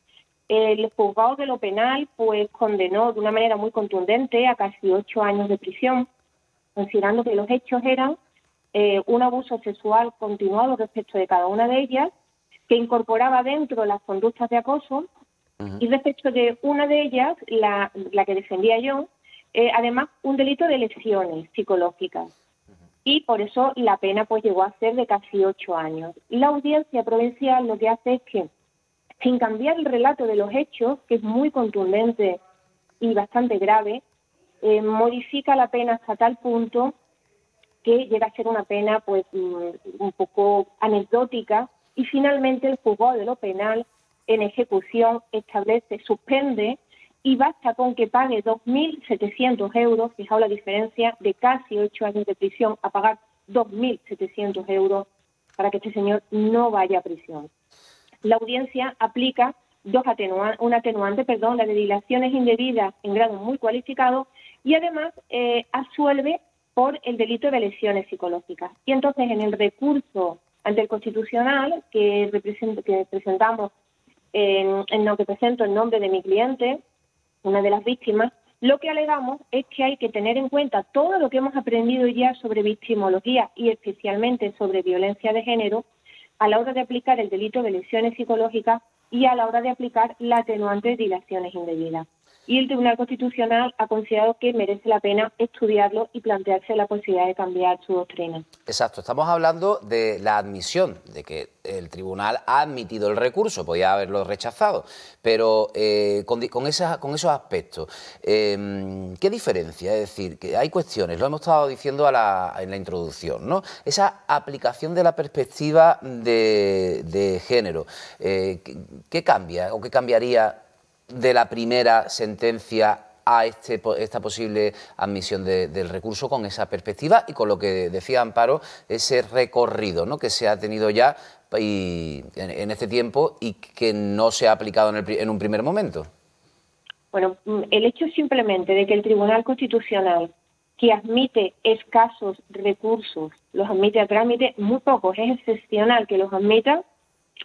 El juzgado de lo penal pues condenó de una manera muy contundente a casi ocho años de prisión, considerando que los hechos eran eh, un abuso sexual continuado respecto de cada una de ellas, que incorporaba dentro las conductas de acoso, y respecto de una de ellas, la, la que defendía yo, eh, además un delito de lesiones psicológicas y por eso la pena pues llegó a ser de casi ocho años. La audiencia provincial lo que hace es que, sin cambiar el relato de los hechos, que es muy contundente y bastante grave, eh, modifica la pena hasta tal punto que llega a ser una pena pues mm, un poco anecdótica y finalmente el juzgado de lo penal en ejecución establece, suspende y basta con que pague 2.700 euros, fijaos la diferencia de casi ocho años de prisión a pagar 2.700 euros para que este señor no vaya a prisión. La audiencia aplica dos un atenuante, perdón, la dilaciones indebidas en grado muy cualificado y además eh, asuelve por el delito de lesiones psicológicas. Y entonces en el recurso ante el Constitucional que, que presentamos en, en lo que presento en nombre de mi cliente, una de las víctimas, lo que alegamos es que hay que tener en cuenta todo lo que hemos aprendido ya sobre victimología y especialmente sobre violencia de género a la hora de aplicar el delito de lesiones psicológicas y a la hora de aplicar la atenuante de dilaciones indebidas y el Tribunal Constitucional ha considerado que merece la pena estudiarlo y plantearse la posibilidad de cambiar su doctrina. Exacto, estamos hablando de la admisión, de que el Tribunal ha admitido el recurso, podía haberlo rechazado, pero eh, con, esos aspectos, em, ¿qué diferencia? Es decir, que hay cuestiones, lo hemos estado diciendo en la introducción, ¿no? Esa aplicación de la perspectiva de, género, eh, ¿qué cambia o qué cambiaría de la primera sentencia a este, esta posible admisión del recurso con esa perspectiva y con lo que decía Amparo, ese recorrido ¿no? que se ha tenido ya y, en, este tiempo y que no se ha aplicado en, en un primer momento. Bueno, mm, el hecho simplemente de que el Tribunal Constitucional, que admite escasos recursos, los admite a trámite, muy pocos, es excepcional que los admita,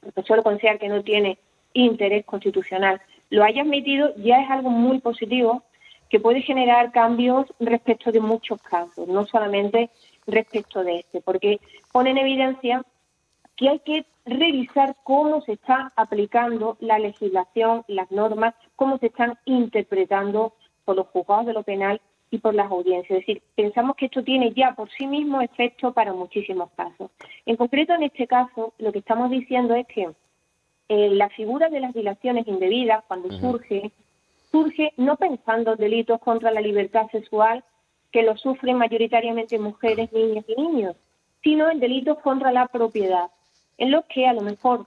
porque suelo considerar que no tiene interés constitucional lo haya admitido ya es algo muy positivo que puede generar cambios respecto de muchos casos, no solamente respecto de este, porque pone en evidencia que hay que revisar cómo se está aplicando la legislación, las normas, cómo se están interpretando por los juzgados de lo penal y por las audiencias. Es decir, pensamos que esto tiene ya por sí mismo efecto para muchísimos casos. En concreto, en este caso, lo que estamos diciendo es que eh, la figura de las dilaciones indebidas, cuando surge, surge no pensando en delitos contra la libertad sexual, que lo sufren mayoritariamente mujeres, niñas y niños, sino en delitos contra la propiedad, en los que a lo mejor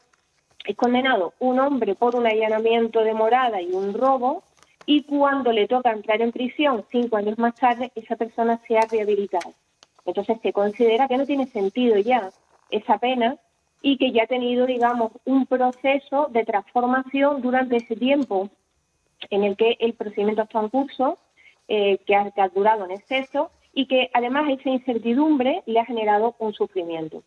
es condenado un hombre por un allanamiento de morada y un robo, y cuando le toca entrar en prisión cinco años más tarde, esa persona se ha rehabilitado. Entonces se considera que no tiene sentido ya esa pena y que ya ha tenido, digamos, un proceso de transformación durante ese tiempo en el que el procedimiento está en curso, eh, que, ha, durado en exceso y que además esa incertidumbre le ha generado un sufrimiento.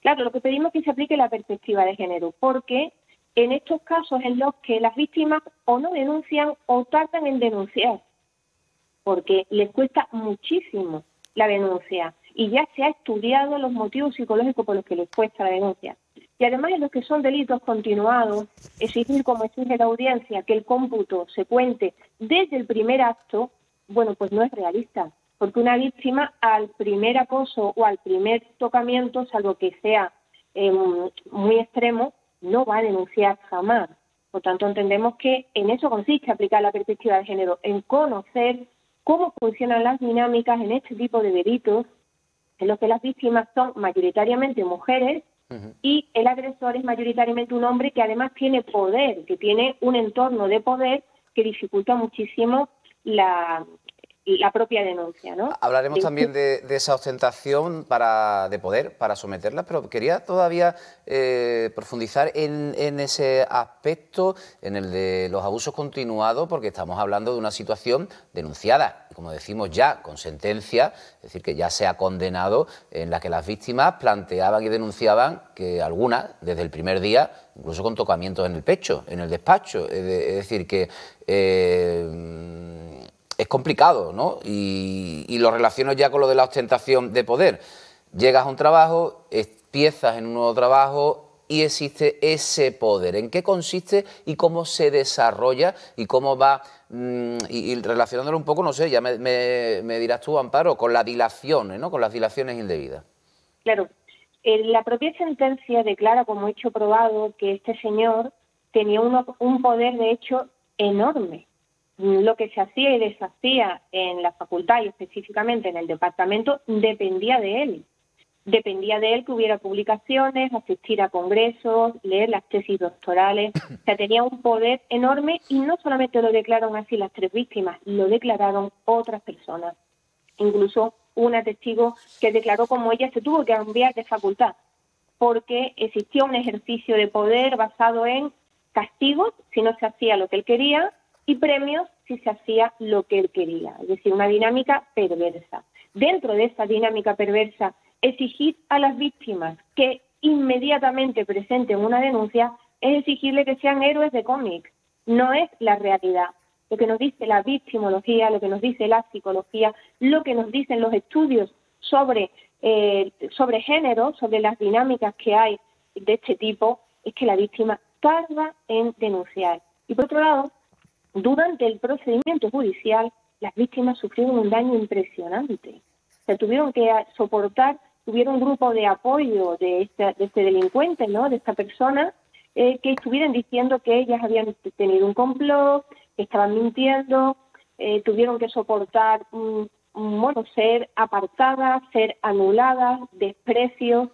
Claro, lo que pedimos es que se aplique la perspectiva de género, porque en estos casos en los que las víctimas o no denuncian o tardan en denunciar, porque les cuesta muchísimo la denuncia y ya se ha estudiado los motivos psicológicos por los que les cuesta la denuncia. Y además en los que son delitos continuados, exigir como exige la audiencia que el cómputo se cuente desde el primer acto, bueno, pues no es realista, porque una víctima al primer acoso o al primer tocamiento, salvo que sea em, muy extremo, no va a denunciar jamás. Por tanto, entendemos que en eso consiste aplicar la perspectiva de género, en conocer cómo funcionan las dinámicas en este tipo de delitos, en los que las víctimas son mayoritariamente mujeres y el agresor es mayoritariamente un hombre que además tiene poder, que tiene un entorno de poder que dificulta muchísimo la, la propia denuncia. ¿no? Hablaremos también de, esa ostentación para, de poder para someterla, pero quería todavía eh, profundizar en, ese aspecto, en el de los abusos continuados, porque estamos hablando de una situación denunciada, como decimos ya, con sentencia, es decir, que ya se ha condenado, en la que las víctimas planteaban y denunciaban que algunas, desde el primer día, incluso con tocamientos en el pecho, en el despacho, es, decir, que... Eh, es complicado, ¿no? Y, lo relaciono ya con lo de la ostentación de poder. Llegas a un trabajo, empiezas en un nuevo trabajo y existe ese poder. ¿En qué consiste y cómo se desarrolla y cómo va, mm, y, relacionándolo un poco, no sé, ya me, dirás tú, Amparo, con las dilaciones, ¿no? Con las dilaciones indebidas. Claro. la propia sentencia declara como hecho probado que este señor tenía un poder, de hecho, enorme lo que se hacía y deshacía en la facultad y específicamente en el departamento dependía de él. Dependía de él que hubiera publicaciones, asistir a congresos, leer las tesis doctorales. O sea, tenía un poder enorme y no solamente lo declararon así las tres víctimas, lo declararon otras personas. Incluso una testigo que declaró como ella se tuvo que cambiar de facultad porque existía un ejercicio de poder basado en castigos si no se hacía lo que él quería y premios si se hacía lo que él quería, es decir, una dinámica perversa. Dentro de esta dinámica perversa, exigir a las víctimas que inmediatamente presenten una denuncia es exigirle que sean héroes de cómic, no es la realidad. Lo que nos dice la victimología, lo que nos dice la psicología, lo que nos dicen los estudios sobre, eh, sobre género, sobre las dinámicas que hay de este tipo, es que la víctima tarda en denunciar. Y por otro lado, durante el procedimiento judicial, las víctimas sufrieron un daño impresionante. Se tuvieron que soportar, tuvieron un grupo de apoyo de este, este delincuente, ¿no? de esta persona, eh, que estuvieran diciendo que ellas habían tenido un complot, que estaban mintiendo, eh, tuvieron que soportar, bueno, ser apartadas, ser anuladas, desprecios,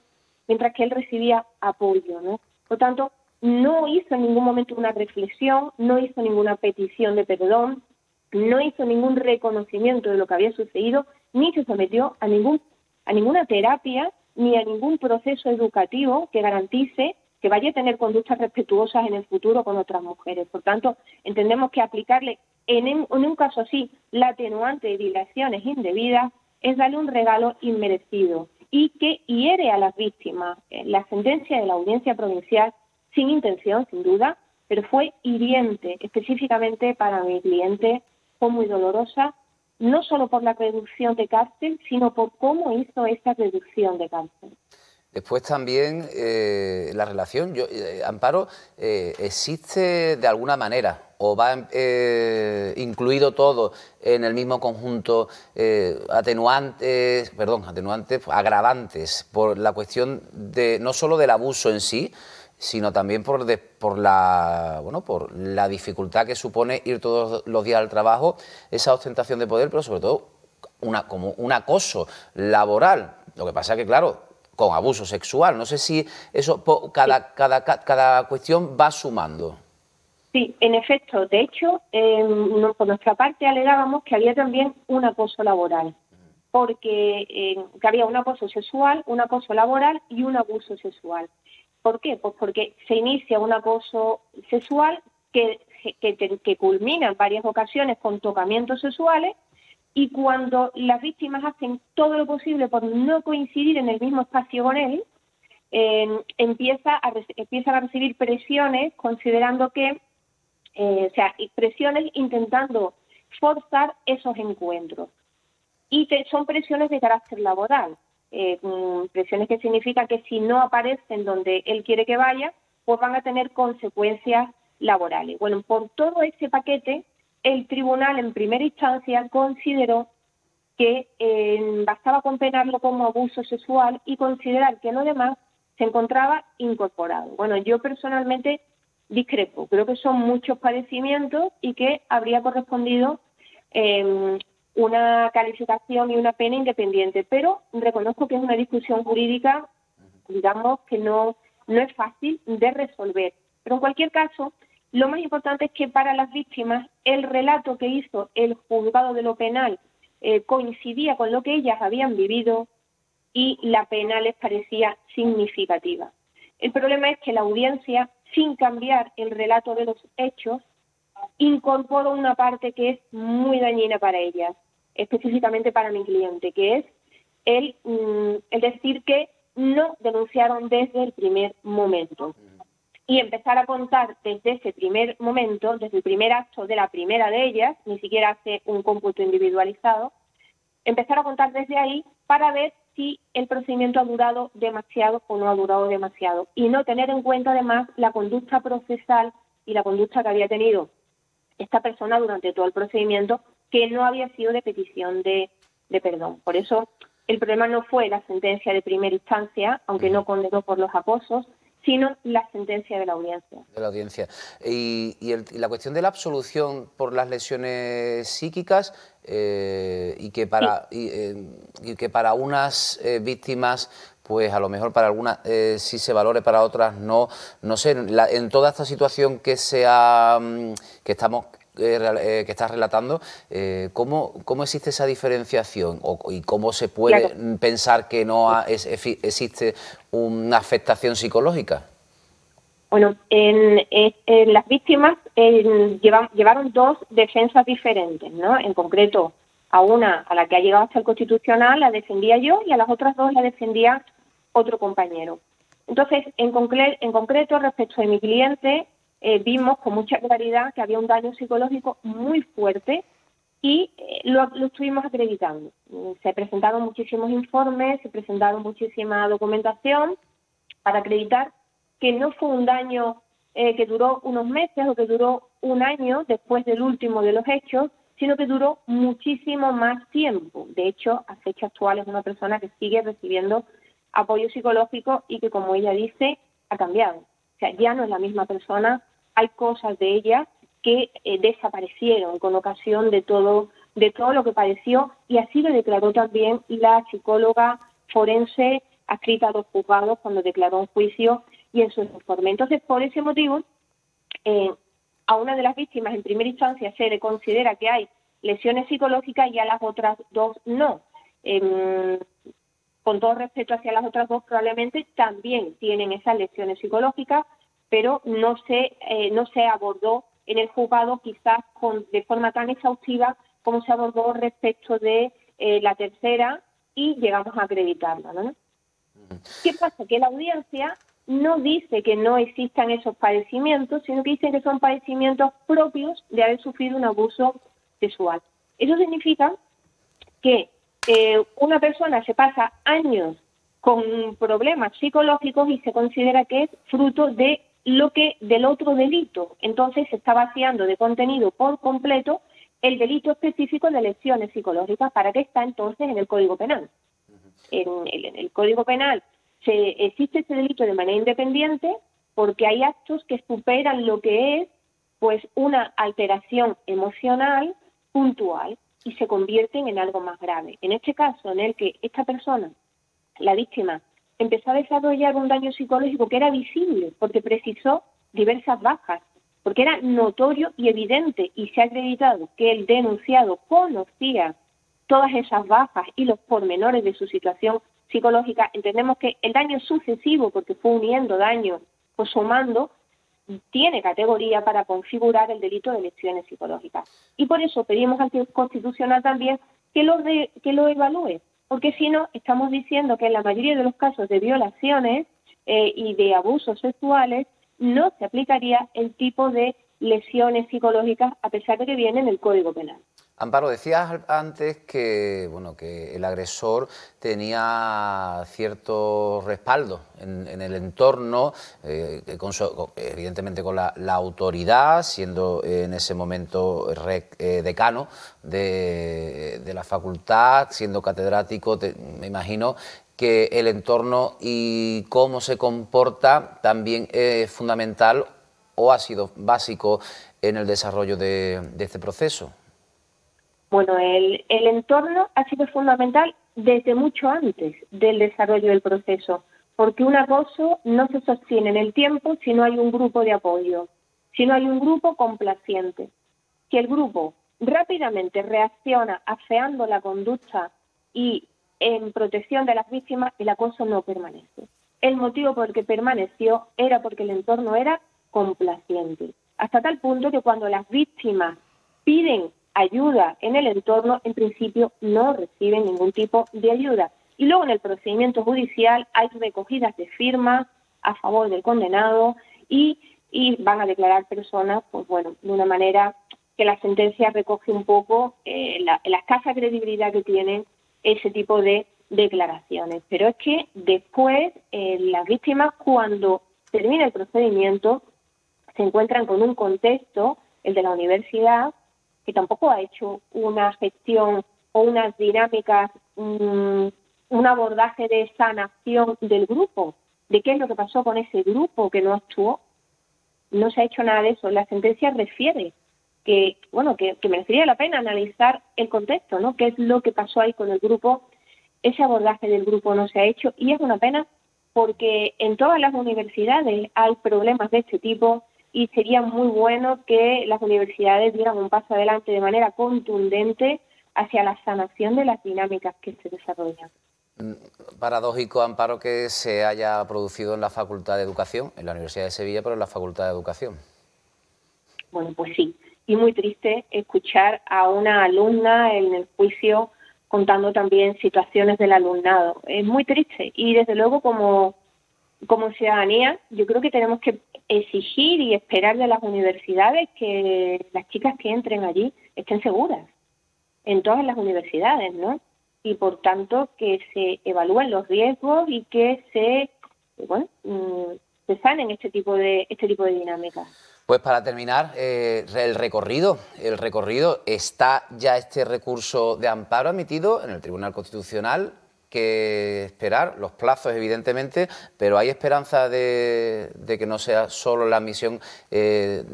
mientras que él recibía apoyo, ¿no? Por tanto, no hizo en ningún momento una reflexión, no hizo ninguna petición de perdón, no hizo ningún reconocimiento de lo que había sucedido, ni se sometió a, ningún, a ninguna terapia ni a ningún proceso educativo que garantice que vaya a tener conductas respetuosas en el futuro con otras mujeres. Por tanto, entendemos que aplicarle en, en un caso así la atenuante de dilaciones indebidas es darle un regalo inmerecido y que hiere a las víctimas. La sentencia de la audiencia provincial sin intención, sin duda, pero fue hiriente, específicamente para mi cliente, fue muy dolorosa, no solo por la reducción de cárcel, sino por cómo hizo esa reducción de cárcel. Después también eh, la relación, yo, eh, Amparo, eh, ¿existe de alguna manera o va incluido todo en el mismo conjunto atenuantes, perdón, atenuantes, agravantes por la cuestión de no solo del abuso en sí, sino también por, por, la, bueno, por la dificultad que supone ir todos los días al trabajo, esa ostentación de poder, pero sobre todo una, como un acoso laboral. Lo que pasa es que, claro, con abuso sexual. No sé si eso, cada, cada, cada cuestión va sumando. Sí, en efecto. De hecho, por nuestra parte alegábamos que había también un acoso laboral, porque eh, que había un acoso sexual, un acoso laboral y un abuso sexual. ¿Por qué? Pues porque se inicia un acoso sexual que, que, culmina en varias ocasiones con tocamientos sexuales y cuando las víctimas hacen todo lo posible por no coincidir en el mismo espacio con él, eh, empieza empiezan a recibir presiones considerando que, eh, o sea, presiones intentando forzar esos encuentros. Y son presiones de carácter laboral. Eh, mm, presiones que significa que si no aparecen donde él quiere que vaya, pues van a tener consecuencias laborales. Bueno, por todo ese paquete, el tribunal en primera instancia consideró que eh, bastaba con penarlo como abuso sexual y considerar que lo demás se encontraba incorporado. Bueno, yo personalmente discrepo. Creo que son muchos padecimientos y que habría correspondido em, una calificación y una pena independiente, pero reconozco que es una discusión jurídica, digamos, que no, no es fácil de resolver. Pero en cualquier caso, lo más importante es que para las víctimas el relato que hizo el juzgado de lo penal eh, coincidía con lo que ellas habían vivido y la pena les parecía significativa. El problema es que la audiencia, sin cambiar el relato de los hechos, incorporó una parte que es muy dañina para ellas, específicamente para mi cliente, que es el, mm, el decir que no denunciaron desde el primer momento. Y empezar a contar desde ese primer momento, desde el primer acto de la primera de ellas, ni siquiera hace un cómputo individualizado, empezar a contar desde ahí para ver si el procedimiento ha durado demasiado o no ha durado demasiado. Y no tener en cuenta además la conducta procesal y la conducta que había tenido esta persona durante todo el procedimiento, que no había sido de petición de, de perdón. Por eso el problema no fue la sentencia de primera instancia, aunque no condenó por los acosos, sino la sentencia de la audiencia. De la audiencia. Y, la cuestión de la absolución por las lesiones psíquicas eh, y, que para, eh, y, que para unas eh, víctimas pues a lo mejor para algunas sí se valore, para otras no. No sé, en toda esta situación que, sea, mm, que estamos eh, eh, que estás relatando, eh, ¿cómo, ¿cómo, existe esa diferenciación y cómo se puede pensar que no existe una afectación psicológica? Bueno, en, las víctimas llevaron dos defensas diferentes, ¿no? En concreto, a una a la que ha llegado hasta el Constitucional la defendía yo y a las otras dos la defendía otro compañero. Entonces, en, en concreto, respecto de mi cliente, eh, vimos con mucha claridad que había un daño psicológico muy fuerte y eh, lo, estuvimos acreditando. Se presentaron muchísimos informes, se presentaron muchísima documentación para acreditar que no fue un daño eh, que duró unos meses o que duró un año después del último de los hechos, sino que duró muchísimo más tiempo. De hecho, a fecha actual es una persona que sigue recibiendo apoyo psicológico y que, como ella dice, ha cambiado. O sea, ya no es la misma persona hay cosas de ella que eh, desaparecieron con ocasión de todo, de todo lo que padeció y así lo declaró también la psicóloga forense adscrita a los juzgados cuando declaró un juicio y en su informe. Entonces, por ese motivo, eh, a una de las víctimas en primera instancia se le considera que hay lesiones psicológicas y a las otras dos no. Em, con todo respeto hacia las otras dos, probablemente también tienen esas lesiones psicológicas, pero no se, eh, no se abordó en el juzgado quizás con, de forma tan exhaustiva como se abordó respecto de eh, la tercera y llegamos a acreditarla. ¿no? ¿Qué pasa? Que la audiencia no dice que no existan esos padecimientos, sino que dice que son padecimientos propios de haber sufrido un abuso sexual. Eso significa que eh, una persona se pasa años con problemas psicológicos y se considera que es fruto de lo que del otro delito. Entonces se está vaciando de contenido por completo el delito específico de lesiones psicológicas para que está entonces en el Código Penal. En el, Código Penal se, existe ese delito de manera independiente porque hay actos que superan lo que es pues una alteración emocional puntual y se convierten en algo más grave. En este caso, en el que esta persona, la víctima, empezó a desarrollar un daño psicológico que era visible, porque precisó diversas bajas, porque era notorio y evidente, y se ha acreditado que el denunciado conocía todas esas bajas y los pormenores de su situación psicológica, entendemos que el daño sucesivo, porque fue uniendo daño o sumando, tiene categoría para configurar el delito de lesiones psicológicas. Y por eso pedimos al Constitucional también que lo, que lo evalúe, porque si no, estamos diciendo que en la mayoría de los casos de violaciones eh, y de abusos sexuales no se aplicaría el tipo de lesiones psicológicas a pesar de que viene en el Código Penal. Amparo, decías antes que, bueno, que el agresor tenía cierto respaldo en, el entorno, eh, evidentemente con la, autoridad, siendo en ese momento eh, decano de, la facultad, siendo catedrático, me imagino que el entorno y cómo se comporta también es fundamental o ha sido básico en el desarrollo de este proceso. Bueno, el, el entorno ha sido fundamental desde mucho antes del desarrollo del proceso, porque un acoso no se sostiene en el tiempo si no hay un grupo de apoyo, si no hay un grupo complaciente. Si el grupo rápidamente reacciona afeando la conducta y en protección de las víctimas, el acoso no permanece. El motivo por el que permaneció era porque el entorno era complaciente, hasta tal punto que cuando las víctimas piden ayuda en el entorno, en principio no reciben ningún tipo de ayuda. Y luego en el procedimiento judicial hay recogidas de firmas a favor del condenado y, van a declarar personas, pues bueno, de una manera que la sentencia recoge un poco eh, la, escasa credibilidad que tienen ese tipo de declaraciones. Pero es que después eh, las víctimas, cuando termina el procedimiento, se encuentran con un contexto, el de la universidad, que tampoco ha hecho una gestión o unas dinámicas, mm, un abordaje de sanación del grupo, de qué es lo que pasó con ese grupo que no actuó. No se ha hecho nada de eso. La sentencia refiere que, bueno, que, que merecería la pena analizar el contexto, ¿no? ¿Qué es lo que pasó ahí con el grupo? Ese abordaje del grupo no se ha hecho y es una pena porque en todas las universidades hay problemas de este tipo y sería muy bueno que las universidades dieran un paso adelante de manera contundente hacia la sanación de las dinámicas que se desarrollan. Mm, paradójico, Amparo, que se haya producido en la Facultad de Educación, en la Universidad de Sevilla, pero en la Facultad de Educación. Bueno, pues sí. Y muy triste escuchar a una alumna en el juicio contando también situaciones del alumnado. Es muy triste. Y desde luego, como, como ciudadanía, yo creo que tenemos que exigir y esperar de las universidades que las chicas que entren allí estén seguras en todas las universidades, ¿no? Y por tanto que se evalúen los riesgos y que se, bueno, mm, se sanen este tipo de este tipo de dinámicas. Pues para terminar, eh, el recorrido, el recorrido está ya este recurso de amparo admitido en el Tribunal Constitucional que esperar, los plazos evidentemente, pero hay esperanza de, que no sea solo la admisión eh,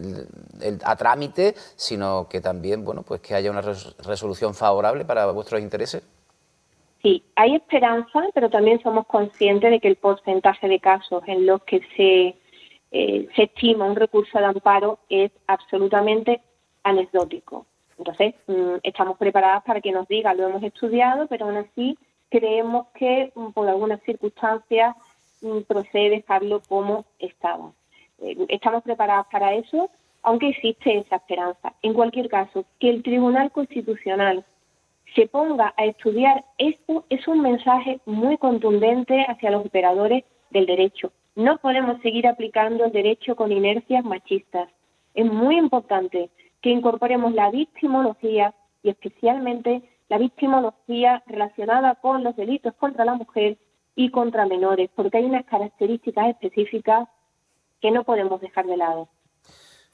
a trámite, sino que también bueno, pues que haya una resolución favorable para vuestros intereses. Sí, hay esperanza, pero también somos conscientes de que el porcentaje de casos en los que se, eh, se estima un recurso de amparo es absolutamente anecdótico. Entonces, mm, estamos preparadas para que nos diga, lo hemos estudiado, pero aún así creemos que mm, por algunas circunstancias mm, procede dejarlo como estaba. Eh, estamos preparados para eso, aunque existe esa esperanza. En cualquier caso, que el Tribunal Constitucional se ponga a estudiar esto es un mensaje muy contundente hacia los operadores del derecho. No podemos seguir aplicando el derecho con inercias machistas. Es muy importante que incorporemos la victimología y especialmente la victimología relacionada con los delitos contra la mujer y contra menores, porque hay unas características específicas que no podemos dejar de lado.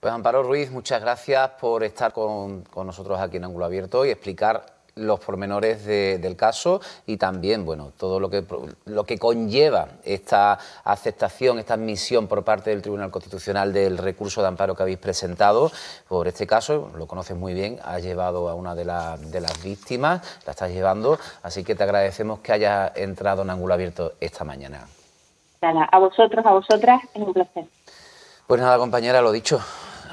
Pues Amparo Ruiz, muchas gracias por estar con, con nosotros aquí en Ángulo Abierto y explicar los pormenores del caso y también bueno todo lo que lo que conlleva esta aceptación, esta admisión por parte del Tribunal Constitucional del recurso de amparo que habéis presentado por este caso, lo conoces muy bien, has llevado a una de, de las víctimas, la estás llevando, así que te agradecemos que hayas entrado en ángulo abierto esta mañana. Nada, a vosotros, a vosotras, es un placer. Pues nada, compañera, lo dicho,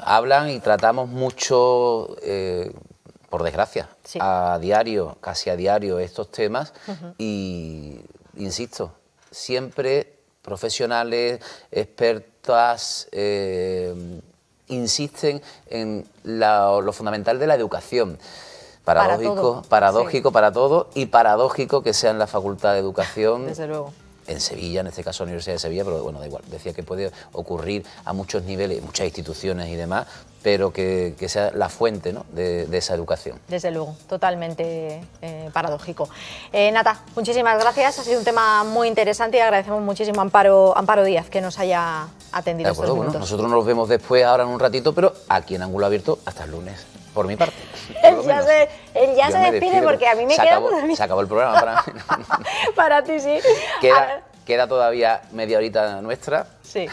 hablan y tratamos mucho eh, por desgracia, a diario, casi a diario estos temas y, insisto, siempre profesionales, expertas, eh, insisten en lo fundamental de la educación. Paradójico, para paradójico para todo y paradójico que sea en la Facultad de Educación. Desde luego en Sevilla, en este caso la Universidad de Sevilla, pero bueno, da igual, decía que puede ocurrir a muchos niveles, muchas instituciones y demás, pero que, sea la fuente de, esa educación. Desde luego, totalmente eh, paradójico. Eh, Nata, muchísimas gracias, ha sido un tema muy interesante y agradecemos muchísimo a Amparo, Amparo Díaz que nos haya atendido. De acuerdo, bueno, nosotros nos vemos después, ahora en un ratito, pero aquí en Ángulo Abierto hasta el lunes por mi parte. Él ya, se, él ya se despide porque a mí me queda. se acabó el programa para mí. para ti, sí. Queda, queda todavía media horita nuestra Sí,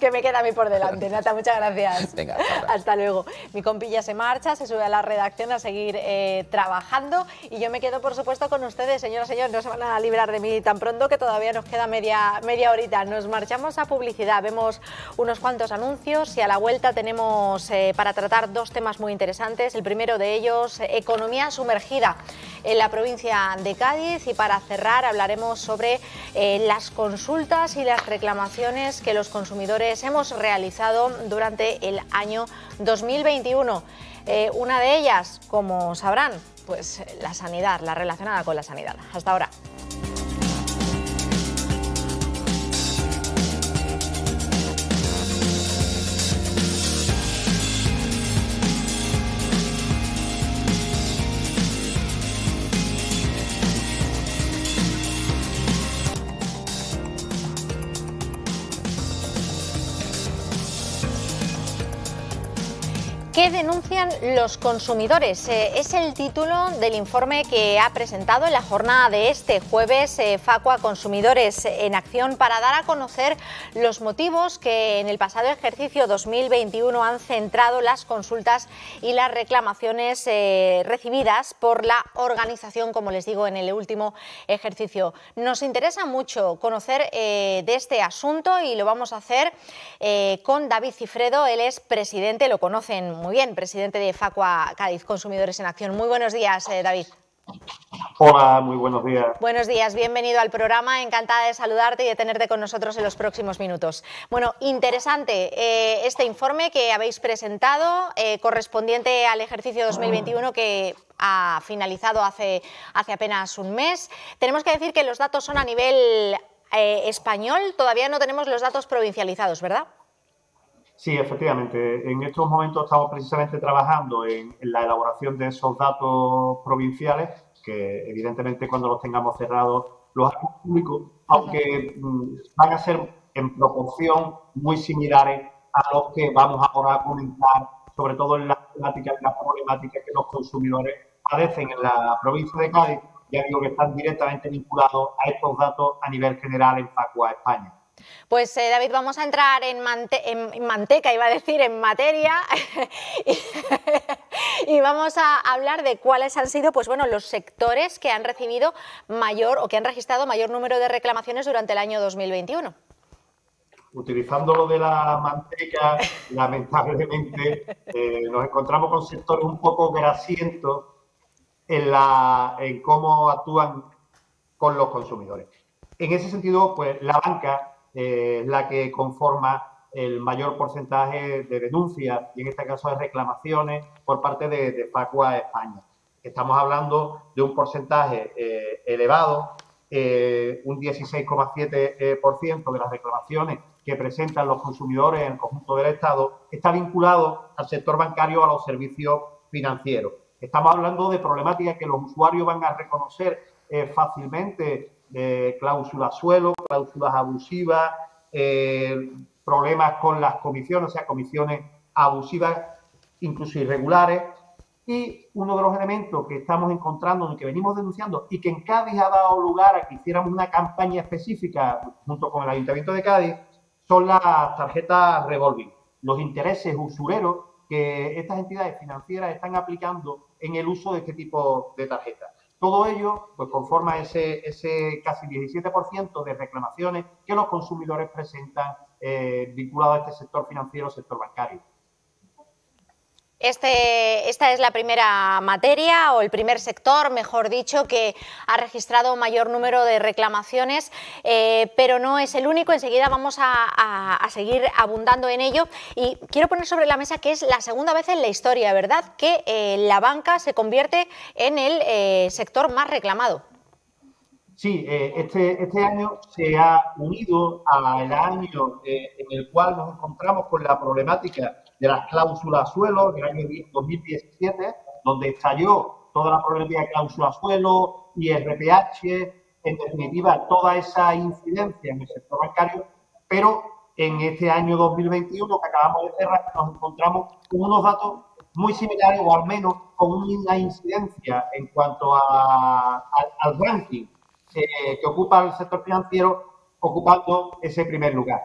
que me queda a mí por delante. Nata, muchas gracias. Venga, hasta, luego. Mi compilla se marcha, se sube a la redacción a seguir eh, trabajando y yo me quedo, por supuesto, con ustedes, señoras y señores. No se van a librar de mí tan pronto que todavía nos queda media, media horita. Nos marchamos a publicidad, vemos unos cuantos anuncios y a la vuelta tenemos eh, para tratar dos temas muy interesantes. El primero de ellos, economía sumergida en la provincia de Cádiz y para cerrar hablaremos sobre eh, las consultas y las reclamaciones que los consumidores hemos realizado durante el año 2021. Eh, una de ellas, como sabrán, pues la sanidad, la relacionada con la sanidad. Hasta ahora. ¿Qué denuncian los consumidores? Eh, es el título del informe que ha presentado en la jornada de este jueves eh, Facua Consumidores en Acción para dar a conocer los motivos que en el pasado ejercicio 2021 han centrado las consultas y las reclamaciones eh, recibidas por la organización, como les digo, en el último ejercicio. Nos interesa mucho conocer de este asunto y lo vamos a hacer con David Cifredo. Él es presidente, lo conocen muy bien, presidente de Facua Cádiz Consumidores en Acción. Muy buenos días, eh, David. Hola, muy buenos días. Buenos días, bienvenido al programa. Encantada de saludarte y de tenerte con nosotros en los próximos minutos. Bueno, interesante eh, este informe que habéis presentado, eh, correspondiente al ejercicio 2021 que ha finalizado hace, hace apenas un mes. Tenemos que decir que los datos son a nivel español, todavía no tenemos los datos provincializados, ¿verdad? Sí, efectivamente. En estos momentos estamos precisamente trabajando en, la elaboración de esos datos provinciales, que evidentemente cuando los tengamos cerrados los haremos públicos, aunque mm, van a ser en proporción muy similares a los que vamos ahora a comentar, sobre todo en las problemáticas, las problemáticas que los consumidores padecen en la provincia de Cádiz, ya digo que están directamente vinculados a estos datos a nivel general en Facua España. Pues eh, David, vamos a entrar en, manteca, iba a decir, en materia, y, vamos a hablar de cuáles han sido pues, bueno, los sectores que han recibido mayor o que han registrado mayor número de reclamaciones durante el año 2021. Utilizando lo de la manteca, lamentablemente eh, nos encontramos con sectores un poco grasientos en, la, en cómo actúan con los consumidores. En ese sentido, pues la banca es la que conforma el mayor porcentaje de denuncias y en este caso de reclamaciones por parte de, Facua España. Estamos hablando de un porcentaje eh, elevado, eh, un 16,7% de las reclamaciones que presentan los consumidores en el conjunto del Estado está vinculado al sector bancario, a los servicios financieros. Estamos hablando de problemáticas que los usuarios van a reconocer eh, fácilmente cláusulas suelo, cláusulas abusivas, eh, problemas con las comisiones, o sea, comisiones abusivas, incluso irregulares. Y uno de los elementos que estamos encontrando, que venimos denunciando y que en Cádiz ha dado lugar a que hiciéramos una campaña específica junto con el Ayuntamiento de Cádiz, son las tarjetas revolving, los intereses usureros que estas entidades financieras están aplicando en el uso de este tipo de tarjetas. Todo ello pues, conforma ese, ese casi 17% de reclamaciones que los consumidores presentan eh, vinculados a este sector financiero, sector bancario. Este, esta es la primera materia o el primer sector, mejor dicho, que ha registrado mayor número de reclamaciones, eh, pero no es el único. Enseguida vamos a, seguir abundando en ello. Y quiero poner sobre la mesa que es la segunda vez en la historia, ¿verdad?, que eh, la banca se convierte en el eh, sector más reclamado. Sí, este, este año se ha unido al año en el cual nos encontramos con la problemática de las cláusulas suelo, el año 2017, donde estalló toda la problemática de cláusulas suelo, IRPH, en definitiva, toda esa incidencia en el sector bancario, pero en este año 2021 que acabamos de cerrar nos encontramos con unos datos muy similares o al menos con una incidencia en cuanto a, al ranking eh, que ocupa el sector financiero ocupando ese primer lugar.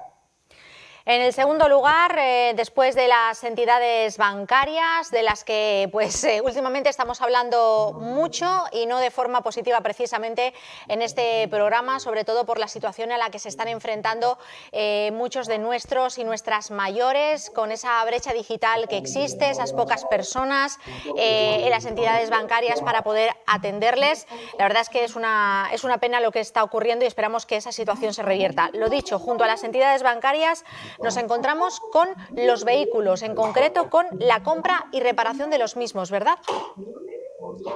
En el segundo lugar, eh, después de las entidades bancarias, de las que pues eh, últimamente estamos hablando mucho y no de forma positiva precisamente en este programa, sobre todo por la situación a la que se están enfrentando eh, muchos de nuestros y nuestras mayores, con esa brecha digital que existe, esas pocas personas en las entidades bancarias para poder atenderles. La verdad es que es una, es una pena lo que está ocurriendo y esperamos que esa situación se revierta. Lo dicho, junto a las entidades bancarias, nos encontramos con los vehículos, en concreto con la compra y reparación de los mismos, ¿verdad?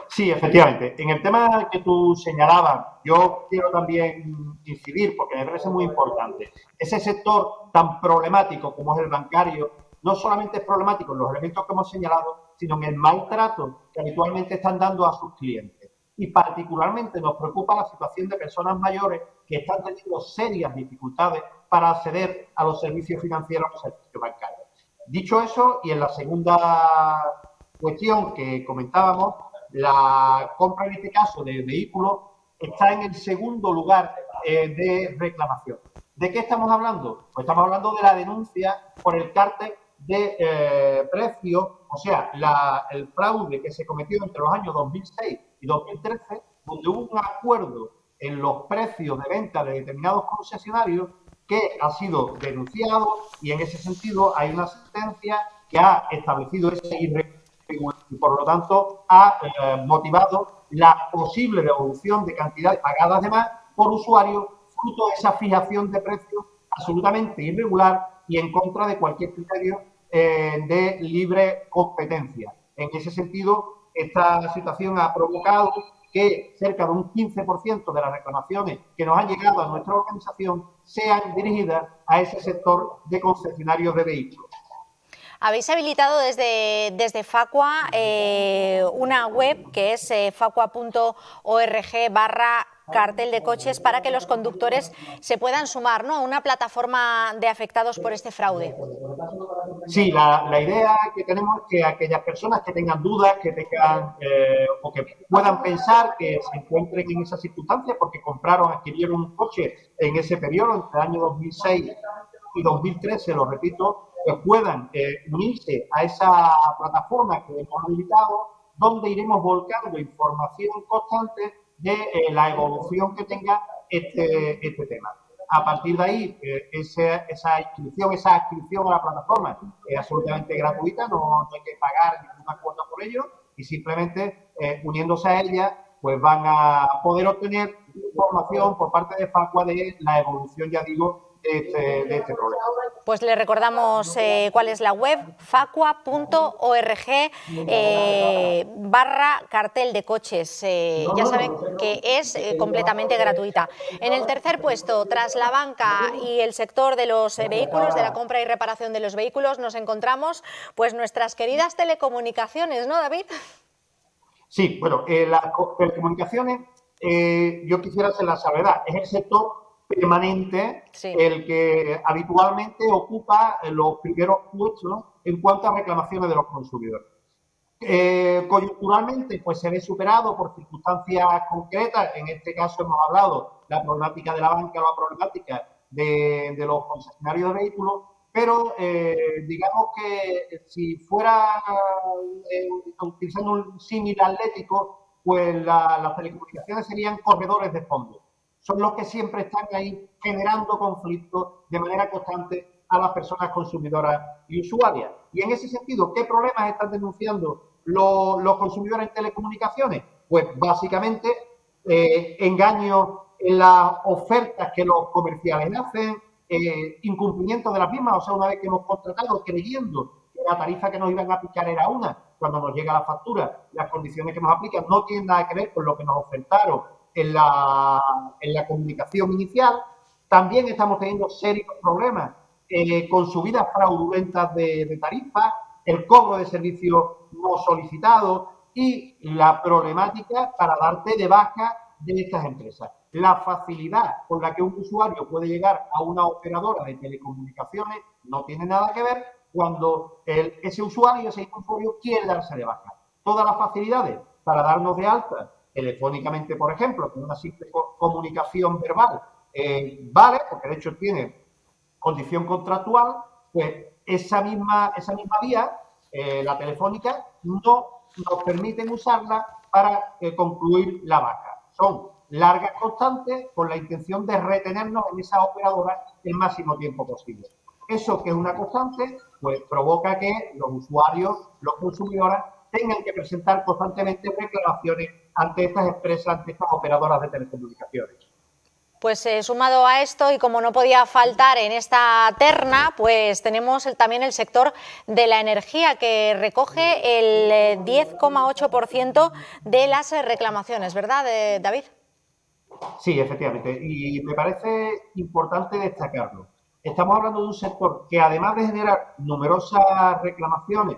Sí, efectivamente. En el tema que tú señalabas, yo quiero también incidir, porque me parece muy importante. Ese sector tan problemático como es el bancario, no solamente es problemático en los elementos que hemos señalado, sino en el maltrato que habitualmente están dando a sus clientes. Y particularmente nos preocupa la situación de personas mayores que están teniendo serias dificultades para acceder a los servicios financieros, los servicios bancarios. Dicho eso, y en la segunda cuestión que comentábamos, la compra en este caso de vehículos está en el segundo lugar eh, de reclamación. ¿De qué estamos hablando? Pues estamos hablando de la denuncia por el cártel de eh, precios, o sea, el fraude que se cometió entre los años 2006 y 2013, donde hubo un acuerdo en los precios de venta de determinados concesionarios que ha sido denunciado y en ese sentido hay una sentencia que ha establecido ese irregularidad y por lo tanto ha eh, motivado la posible devolución de cantidades pagadas de más por usuario fruto de esa fijación de precios absolutamente irregular y en contra de cualquier criterio eh, de libre competencia. En ese sentido, esta situación ha provocado que cerca de un 15% de las reclamaciones que nos han llegado a nuestra organización sean dirigidas a ese sector de concesionarios de vehículos. Habéis habilitado desde, desde Facua eh, una web que es eh, facua.org barra cartel de coches para que los conductores se puedan sumar ¿no? a una plataforma de afectados por este fraude. Sí, la, idea que tenemos es que aquellas personas que tengan dudas, que tengan eh, o que puedan pensar que se encuentren en esa circunstancia porque compraron, adquirieron un coche en ese periodo, entre el año 2006 y 2013, lo repito, que puedan eh, unirse a esa plataforma que hemos habilitado, donde iremos volcando información constante de eh, la evolución que tenga este, este tema. A partir de ahí, eh, esa inscripción, esa inscripción a la plataforma es absolutamente gratuita, no, hay que pagar ninguna cuota por ello y simplemente eh, uniéndose a ella, pues van a poder obtener información por parte de Facua de la evolución, ya digo, este, de este, problema. Pues le recordamos eh, cuál es la web, facua.org eh, barra cartel de coches. Eh, ya saben que es completamente gratuita. En el tercer puesto, tras la banca y el sector de los vehículos, de la compra y reparación de los vehículos, nos encontramos pues nuestras queridas telecomunicaciones, ¿no, David? Sí, bueno, las telecomunicaciones, yo quisiera hacer la salvedad, es el sector permanente el que habitualmente ocupa los primeros puestos en cuanto a reclamaciones de los consumidores. Eh, coyunturalmente, pues se ve superado por circunstancias concretas. En este caso hemos hablado la problemática de la banca, la problemática de, los concesionarios de vehículos, pero eh, digamos que si fuera eh, utilizando un símil atlético, pues las telecomunicaciones serían corredores de fondo son los que siempre están ahí generando conflictos de manera constante a las personas consumidoras y usuarias. Y en ese sentido, ¿qué problemas están denunciando los, consumidores en telecomunicaciones? Pues básicamente eh, engaños en las ofertas que los comerciales hacen, eh, incumplimiento de las mismas, o sea, una vez que hemos contratado creyendo que la tarifa que nos iban a aplicar era una, cuando nos llega la factura, las condiciones que nos aplican no tienen nada que ver con lo que nos ofertaron en la, en la comunicación inicial. También estamos teniendo serios problemas eh, con subidas fraudulentas de, de tarifas, el cobro de servicios no solicitados y la problemática para darte de baja de estas empresas. La facilidad con la que un usuario puede llegar a una operadora de telecomunicaciones no tiene nada que ver cuando el, ese usuario, ese usuario quiere darse de baja. Todas las facilidades para darnos de alta telefónicamente, por ejemplo, con una simple comunicación verbal, eh, vale, porque de hecho tiene condición contractual, pues esa misma, esa misma vía, eh, la telefónica, no nos permiten usarla para eh, concluir la vaca. Son largas constantes con la intención de retenernos en esa operadora el máximo tiempo posible. Eso que es una constante, pues provoca que los usuarios, los consumidores, tengan que presentar constantemente reclamaciones ante estas empresas, ante estas operadoras de telecomunicaciones. Pues eh, sumado a esto, y como no podía faltar en esta terna, pues tenemos también el sector de la energía, que recoge el 10,8% eh, de las reclamaciones, ¿verdad, eh, David? Sí, efectivamente. Y me parece importante destacarlo. Estamos hablando de un sector que, además de generar numerosas reclamaciones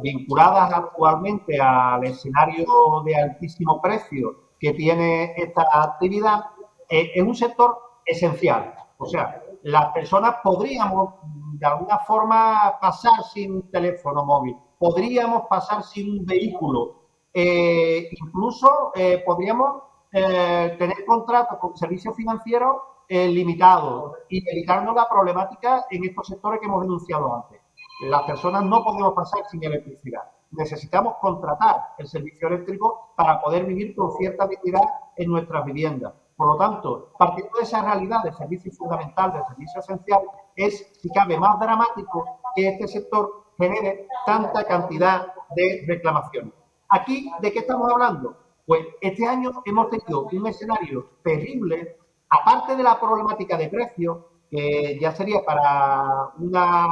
vinculadas actualmente al escenario de altísimo precio que tiene esta actividad, eh, es un sector esencial. O sea, las personas podríamos de alguna forma pasar sin teléfono móvil, podríamos pasar sin un vehículo, eh, incluso eh, podríamos tener contratos con servicios financieros limitados y evitarnos la problemática en estos sectores que hemos denunciado antes. Las personas no podemos pasar sin electricidad. Necesitamos contratar el servicio eléctrico para poder vivir con cierta dignidad en nuestras viviendas. Por lo tanto, partiendo de esa realidad de servicio fundamental, de servicio esencial, es, si cabe, más dramático que este sector genere tanta cantidad de reclamaciones. Aquí, ¿de qué estamos hablando? Pues este año hemos tenido un escenario terrible, aparte de la problemática de precios, que ya sería para una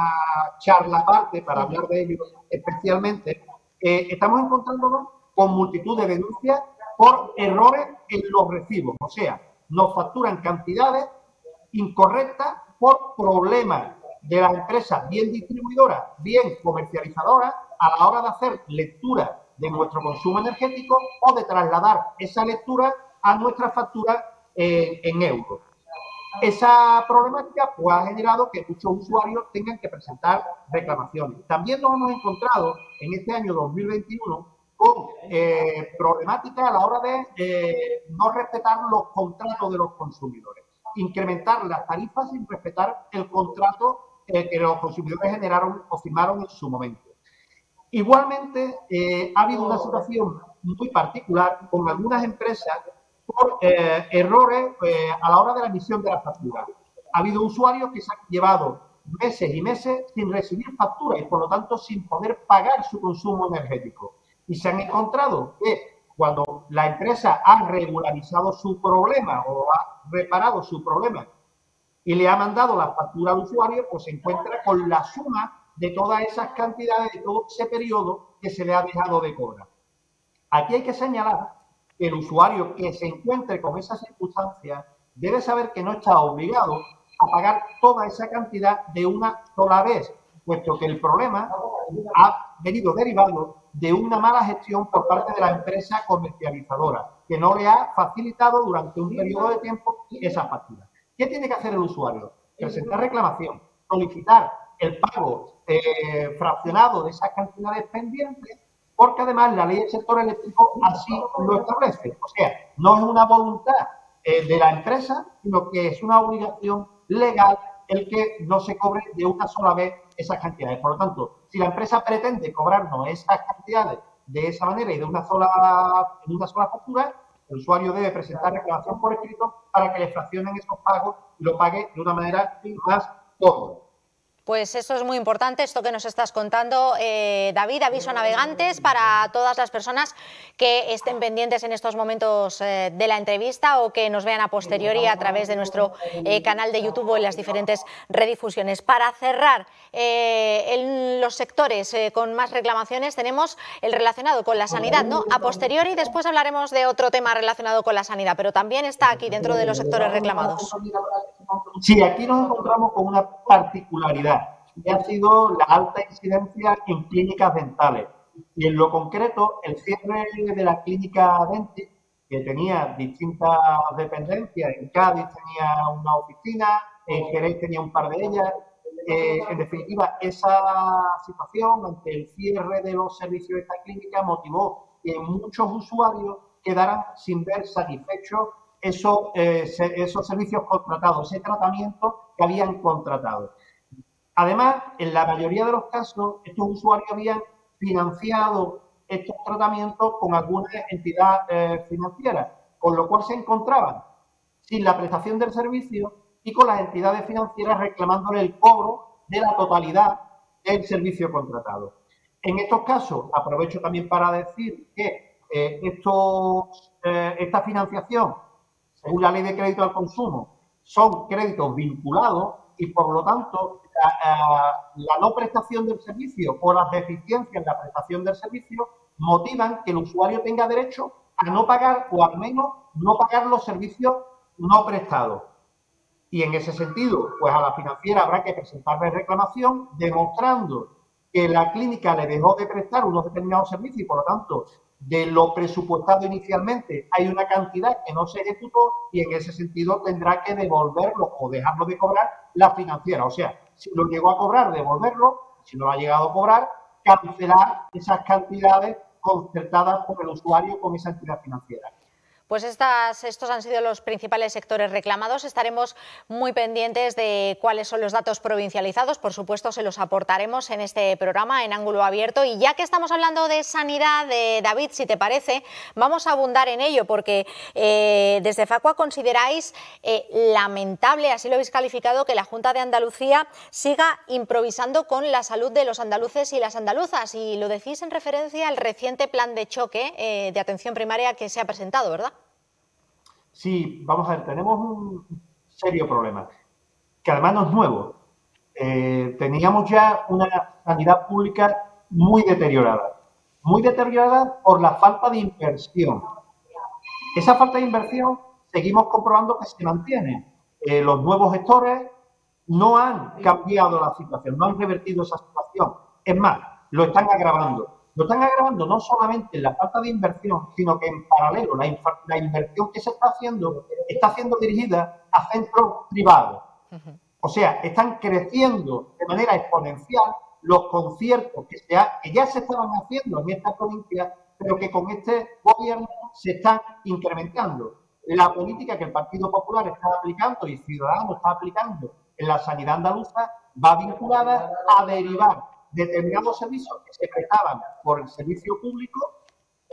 charla aparte, para hablar de ello especialmente, eh, estamos encontrándonos con multitud de denuncias por errores en los recibos. O sea, nos facturan cantidades incorrectas por problemas de la empresa bien distribuidora, bien comercializadora, a la hora de hacer lectura de nuestro consumo energético o de trasladar esa lectura a nuestra factura eh, en euros. Esa problemática pues, ha generado que muchos usuarios tengan que presentar reclamaciones. También nos hemos encontrado en este año 2021 con eh, problemáticas a la hora de eh, no respetar los contratos de los consumidores, incrementar las tarifas sin respetar el contrato eh, que los consumidores generaron o firmaron en su momento. Igualmente, ha habido una situación muy particular con algunas empresas por errores a la hora de la emisión de la factura. Ha habido usuarios que se han llevado meses y meses sin recibir factura y por lo tanto sin poder pagar su consumo energético y se han encontrado que cuando la empresa ha regularizado su problema o ha reparado su problema y le ha mandado la factura al usuario, pues se encuentra con la suma de todas esas cantidades, de todo ese periodo que se le ha dejado de cobrar. Aquí hay que señalar el usuario que se encuentre con esas circunstancias debe saber que no está obligado a pagar toda esa cantidad de una sola vez, puesto que el problema ha venido derivado de una mala gestión por parte de la empresa comercializadora, que no le ha facilitado durante un periodo de tiempo esa factura. ¿Qué tiene que hacer el usuario? Presentar reclamación, solicitar el pago eh, fraccionado de esas cantidades pendientes, porque además la ley del sector eléctrico así lo establece. O sea, no es una voluntad eh, de la empresa, sino que es una obligación legal el que no se cobre de una sola vez esas cantidades. Por lo tanto, si la empresa pretende cobrarnos esas cantidades de esa manera y de una sola, en una sola factura, el usuario debe presentar reclamación por escrito para que le fraccionen esos pagos y lo pague de una manera más cómoda. Pues eso es muy importante, esto que nos estás contando, eh, David, aviso navegantes para todas las personas que estén pendientes en estos momentos eh, de la entrevista o que nos vean a posteriori a través de nuestro eh, canal de YouTube o en las diferentes redifusiones. Para cerrar, en los sectores con más reclamaciones tenemos el relacionado con la sanidad, ¿no? A posteriori después hablaremos de otro tema relacionado con la sanidad, pero también está aquí dentro de los sectores reclamados. Sí, aquí nos encontramos con una particularidad y ha sido la alta incidencia en clínicas dentales. Y en lo concreto, el cierre de la clínica Denti, que tenía distintas dependencias, en Cádiz tenía una oficina, en Jerez tenía un par de ellas. Eh, en definitiva, esa situación ante el cierre de los servicios de esta clínica motivó que muchos usuarios quedaran sin ver satisfechos esos, eh, esos servicios contratados, ese tratamiento que habían contratado. Además, en la mayoría de los casos, estos usuarios habían financiado estos tratamientos con alguna entidad eh, financiera, con lo cual se encontraban sin la prestación del servicio y con las entidades financieras reclamándole el cobro de la totalidad del servicio contratado. En estos casos, aprovecho también para decir que eh, estos, esta financiación según la ley de crédito al consumo, son créditos vinculados y por lo tanto la, no prestación del servicio o las deficiencias en la prestación del servicio motivan que el usuario tenga derecho a no pagar o al menos no pagar los servicios no prestados. Y en ese sentido, pues a la financiera habrá que presentarle reclamación demostrando que la clínica le dejó de prestar unos determinados servicios y por lo tanto de lo presupuestado inicialmente hay una cantidad que no se ejecutó y en ese sentido tendrá que devolverlo o dejarlo de cobrar la financiera. O sea, si lo llegó a cobrar, devolverlo, si no lo ha llegado a cobrar, cancelar esas cantidades concertadas por el usuario con esa entidad financiera. Pues estas, estos han sido los principales sectores reclamados. Estaremos muy pendientes de cuáles son los datos provincializados. Por supuesto, se los aportaremos en este programa en ángulo abierto. Y ya que estamos hablando de sanidad, David, si te parece, vamos a abundar en ello, porque eh, desde Facua consideráis eh, lamentable, así lo habéis calificado, que la Junta de Andalucía siga improvisando con la salud de los andaluces y las andaluzas. Y lo decís en referencia al reciente plan de choque eh, de atención primaria que se ha presentado, ¿verdad? Sí, vamos a ver, tenemos un serio problema, que además no es nuevo. Eh, teníamos ya una sanidad pública muy deteriorada, muy deteriorada por la falta de inversión. Esa falta de inversión seguimos comprobando que se mantiene. Eh, los nuevos gestores no han cambiado la situación, no han revertido esa situación. Es más, lo están agravando. Lo están agravando no solamente en la falta de inversión, sino que en paralelo la, la inversión que se está haciendo está siendo dirigida a centros privados. O sea, están creciendo de manera exponencial los conciertos que, se que ya se estaban haciendo en esta provincia, pero que con este gobierno se están incrementando. La política que el Partido Popular está aplicando y Ciudadanos está aplicando en la sanidad andaluza va vinculada a derivar determinados servicios que se prestaban por el servicio público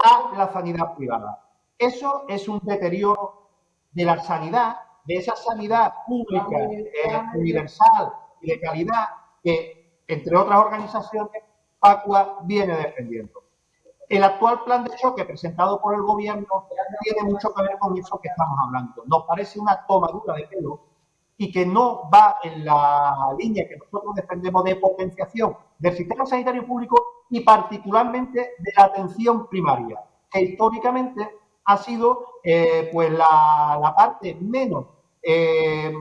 a la sanidad privada. Eso es un deterioro de la sanidad, de esa sanidad pública, eh, universal y de calidad que, entre otras organizaciones, Pacua viene defendiendo. El actual plan de choque presentado por el gobierno tiene mucho que ver con eso que estamos hablando. Nos parece una tomadura de pelo y que no va en la línea que nosotros defendemos de potenciación del sistema sanitario público y particularmente de la atención primaria, que históricamente ha sido eh, pues la, parte menos eh,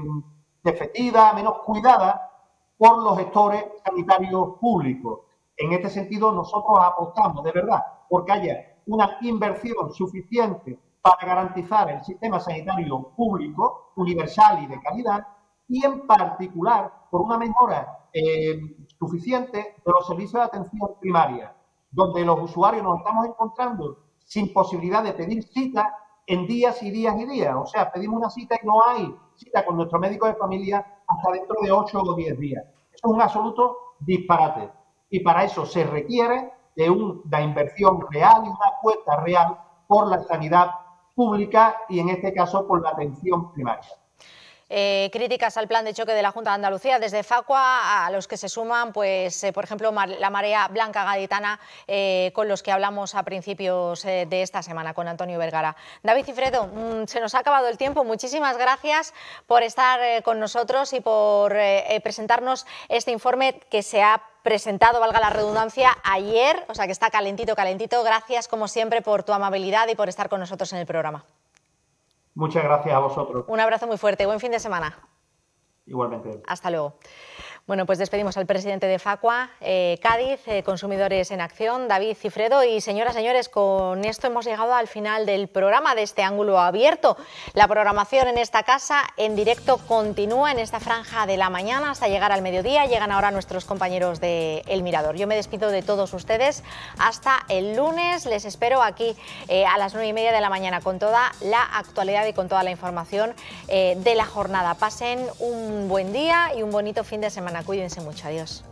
defendida, menos cuidada por los gestores sanitarios públicos. En este sentido, nosotros apostamos de verdad porque haya una inversión suficiente para garantizar el sistema sanitario público, universal y de calidad, y en particular por una mejora eh, suficiente de los servicios de atención primaria, donde los usuarios nos estamos encontrando sin posibilidad de pedir cita en días y días y días. O sea, pedimos una cita y no hay cita con nuestro médico de familia hasta dentro de 8 o 10 días. Es un absoluto disparate. Y para eso se requiere de una inversión real y una apuesta real por la sanidad pública y en este caso por la atención primaria. eh, críticas al plan de choque de la Junta de Andalucía desde Facua, a los que se suman, pues, eh, por ejemplo, la marea blanca gaditana, eh, con los que hablamos a principios de esta semana con Antonio Vergara. David Cifredo, mm, se nos ha acabado el tiempo. Muchísimas gracias por estar con nosotros y por presentarnos este informe que se ha presentado, valga la redundancia, ayer, o sea que está calentito, calentito. Gracias, como siempre, por tu amabilidad y por estar con nosotros en el programa. Muchas gracias a vosotros. Un abrazo muy fuerte. Buen fin de semana. Igualmente. Hasta luego. Bueno, pues despedimos al presidente de Facua, eh, Cádiz, eh, Consumidores en Acción, David Cifredo. Y señoras, señores, con esto hemos llegado al final del programa de este ángulo abierto. La programación en esta casa en directo continúa en esta franja de la mañana hasta llegar al mediodía. Llegan ahora nuestros compañeros de El Mirador. Yo me despido de todos ustedes hasta el lunes. Les espero aquí eh, a las nueve y media de la mañana con toda la actualidad y con toda la información de la jornada. Pasen un buen día y un bonito fin de semana. Cuídense mucho. Adiós.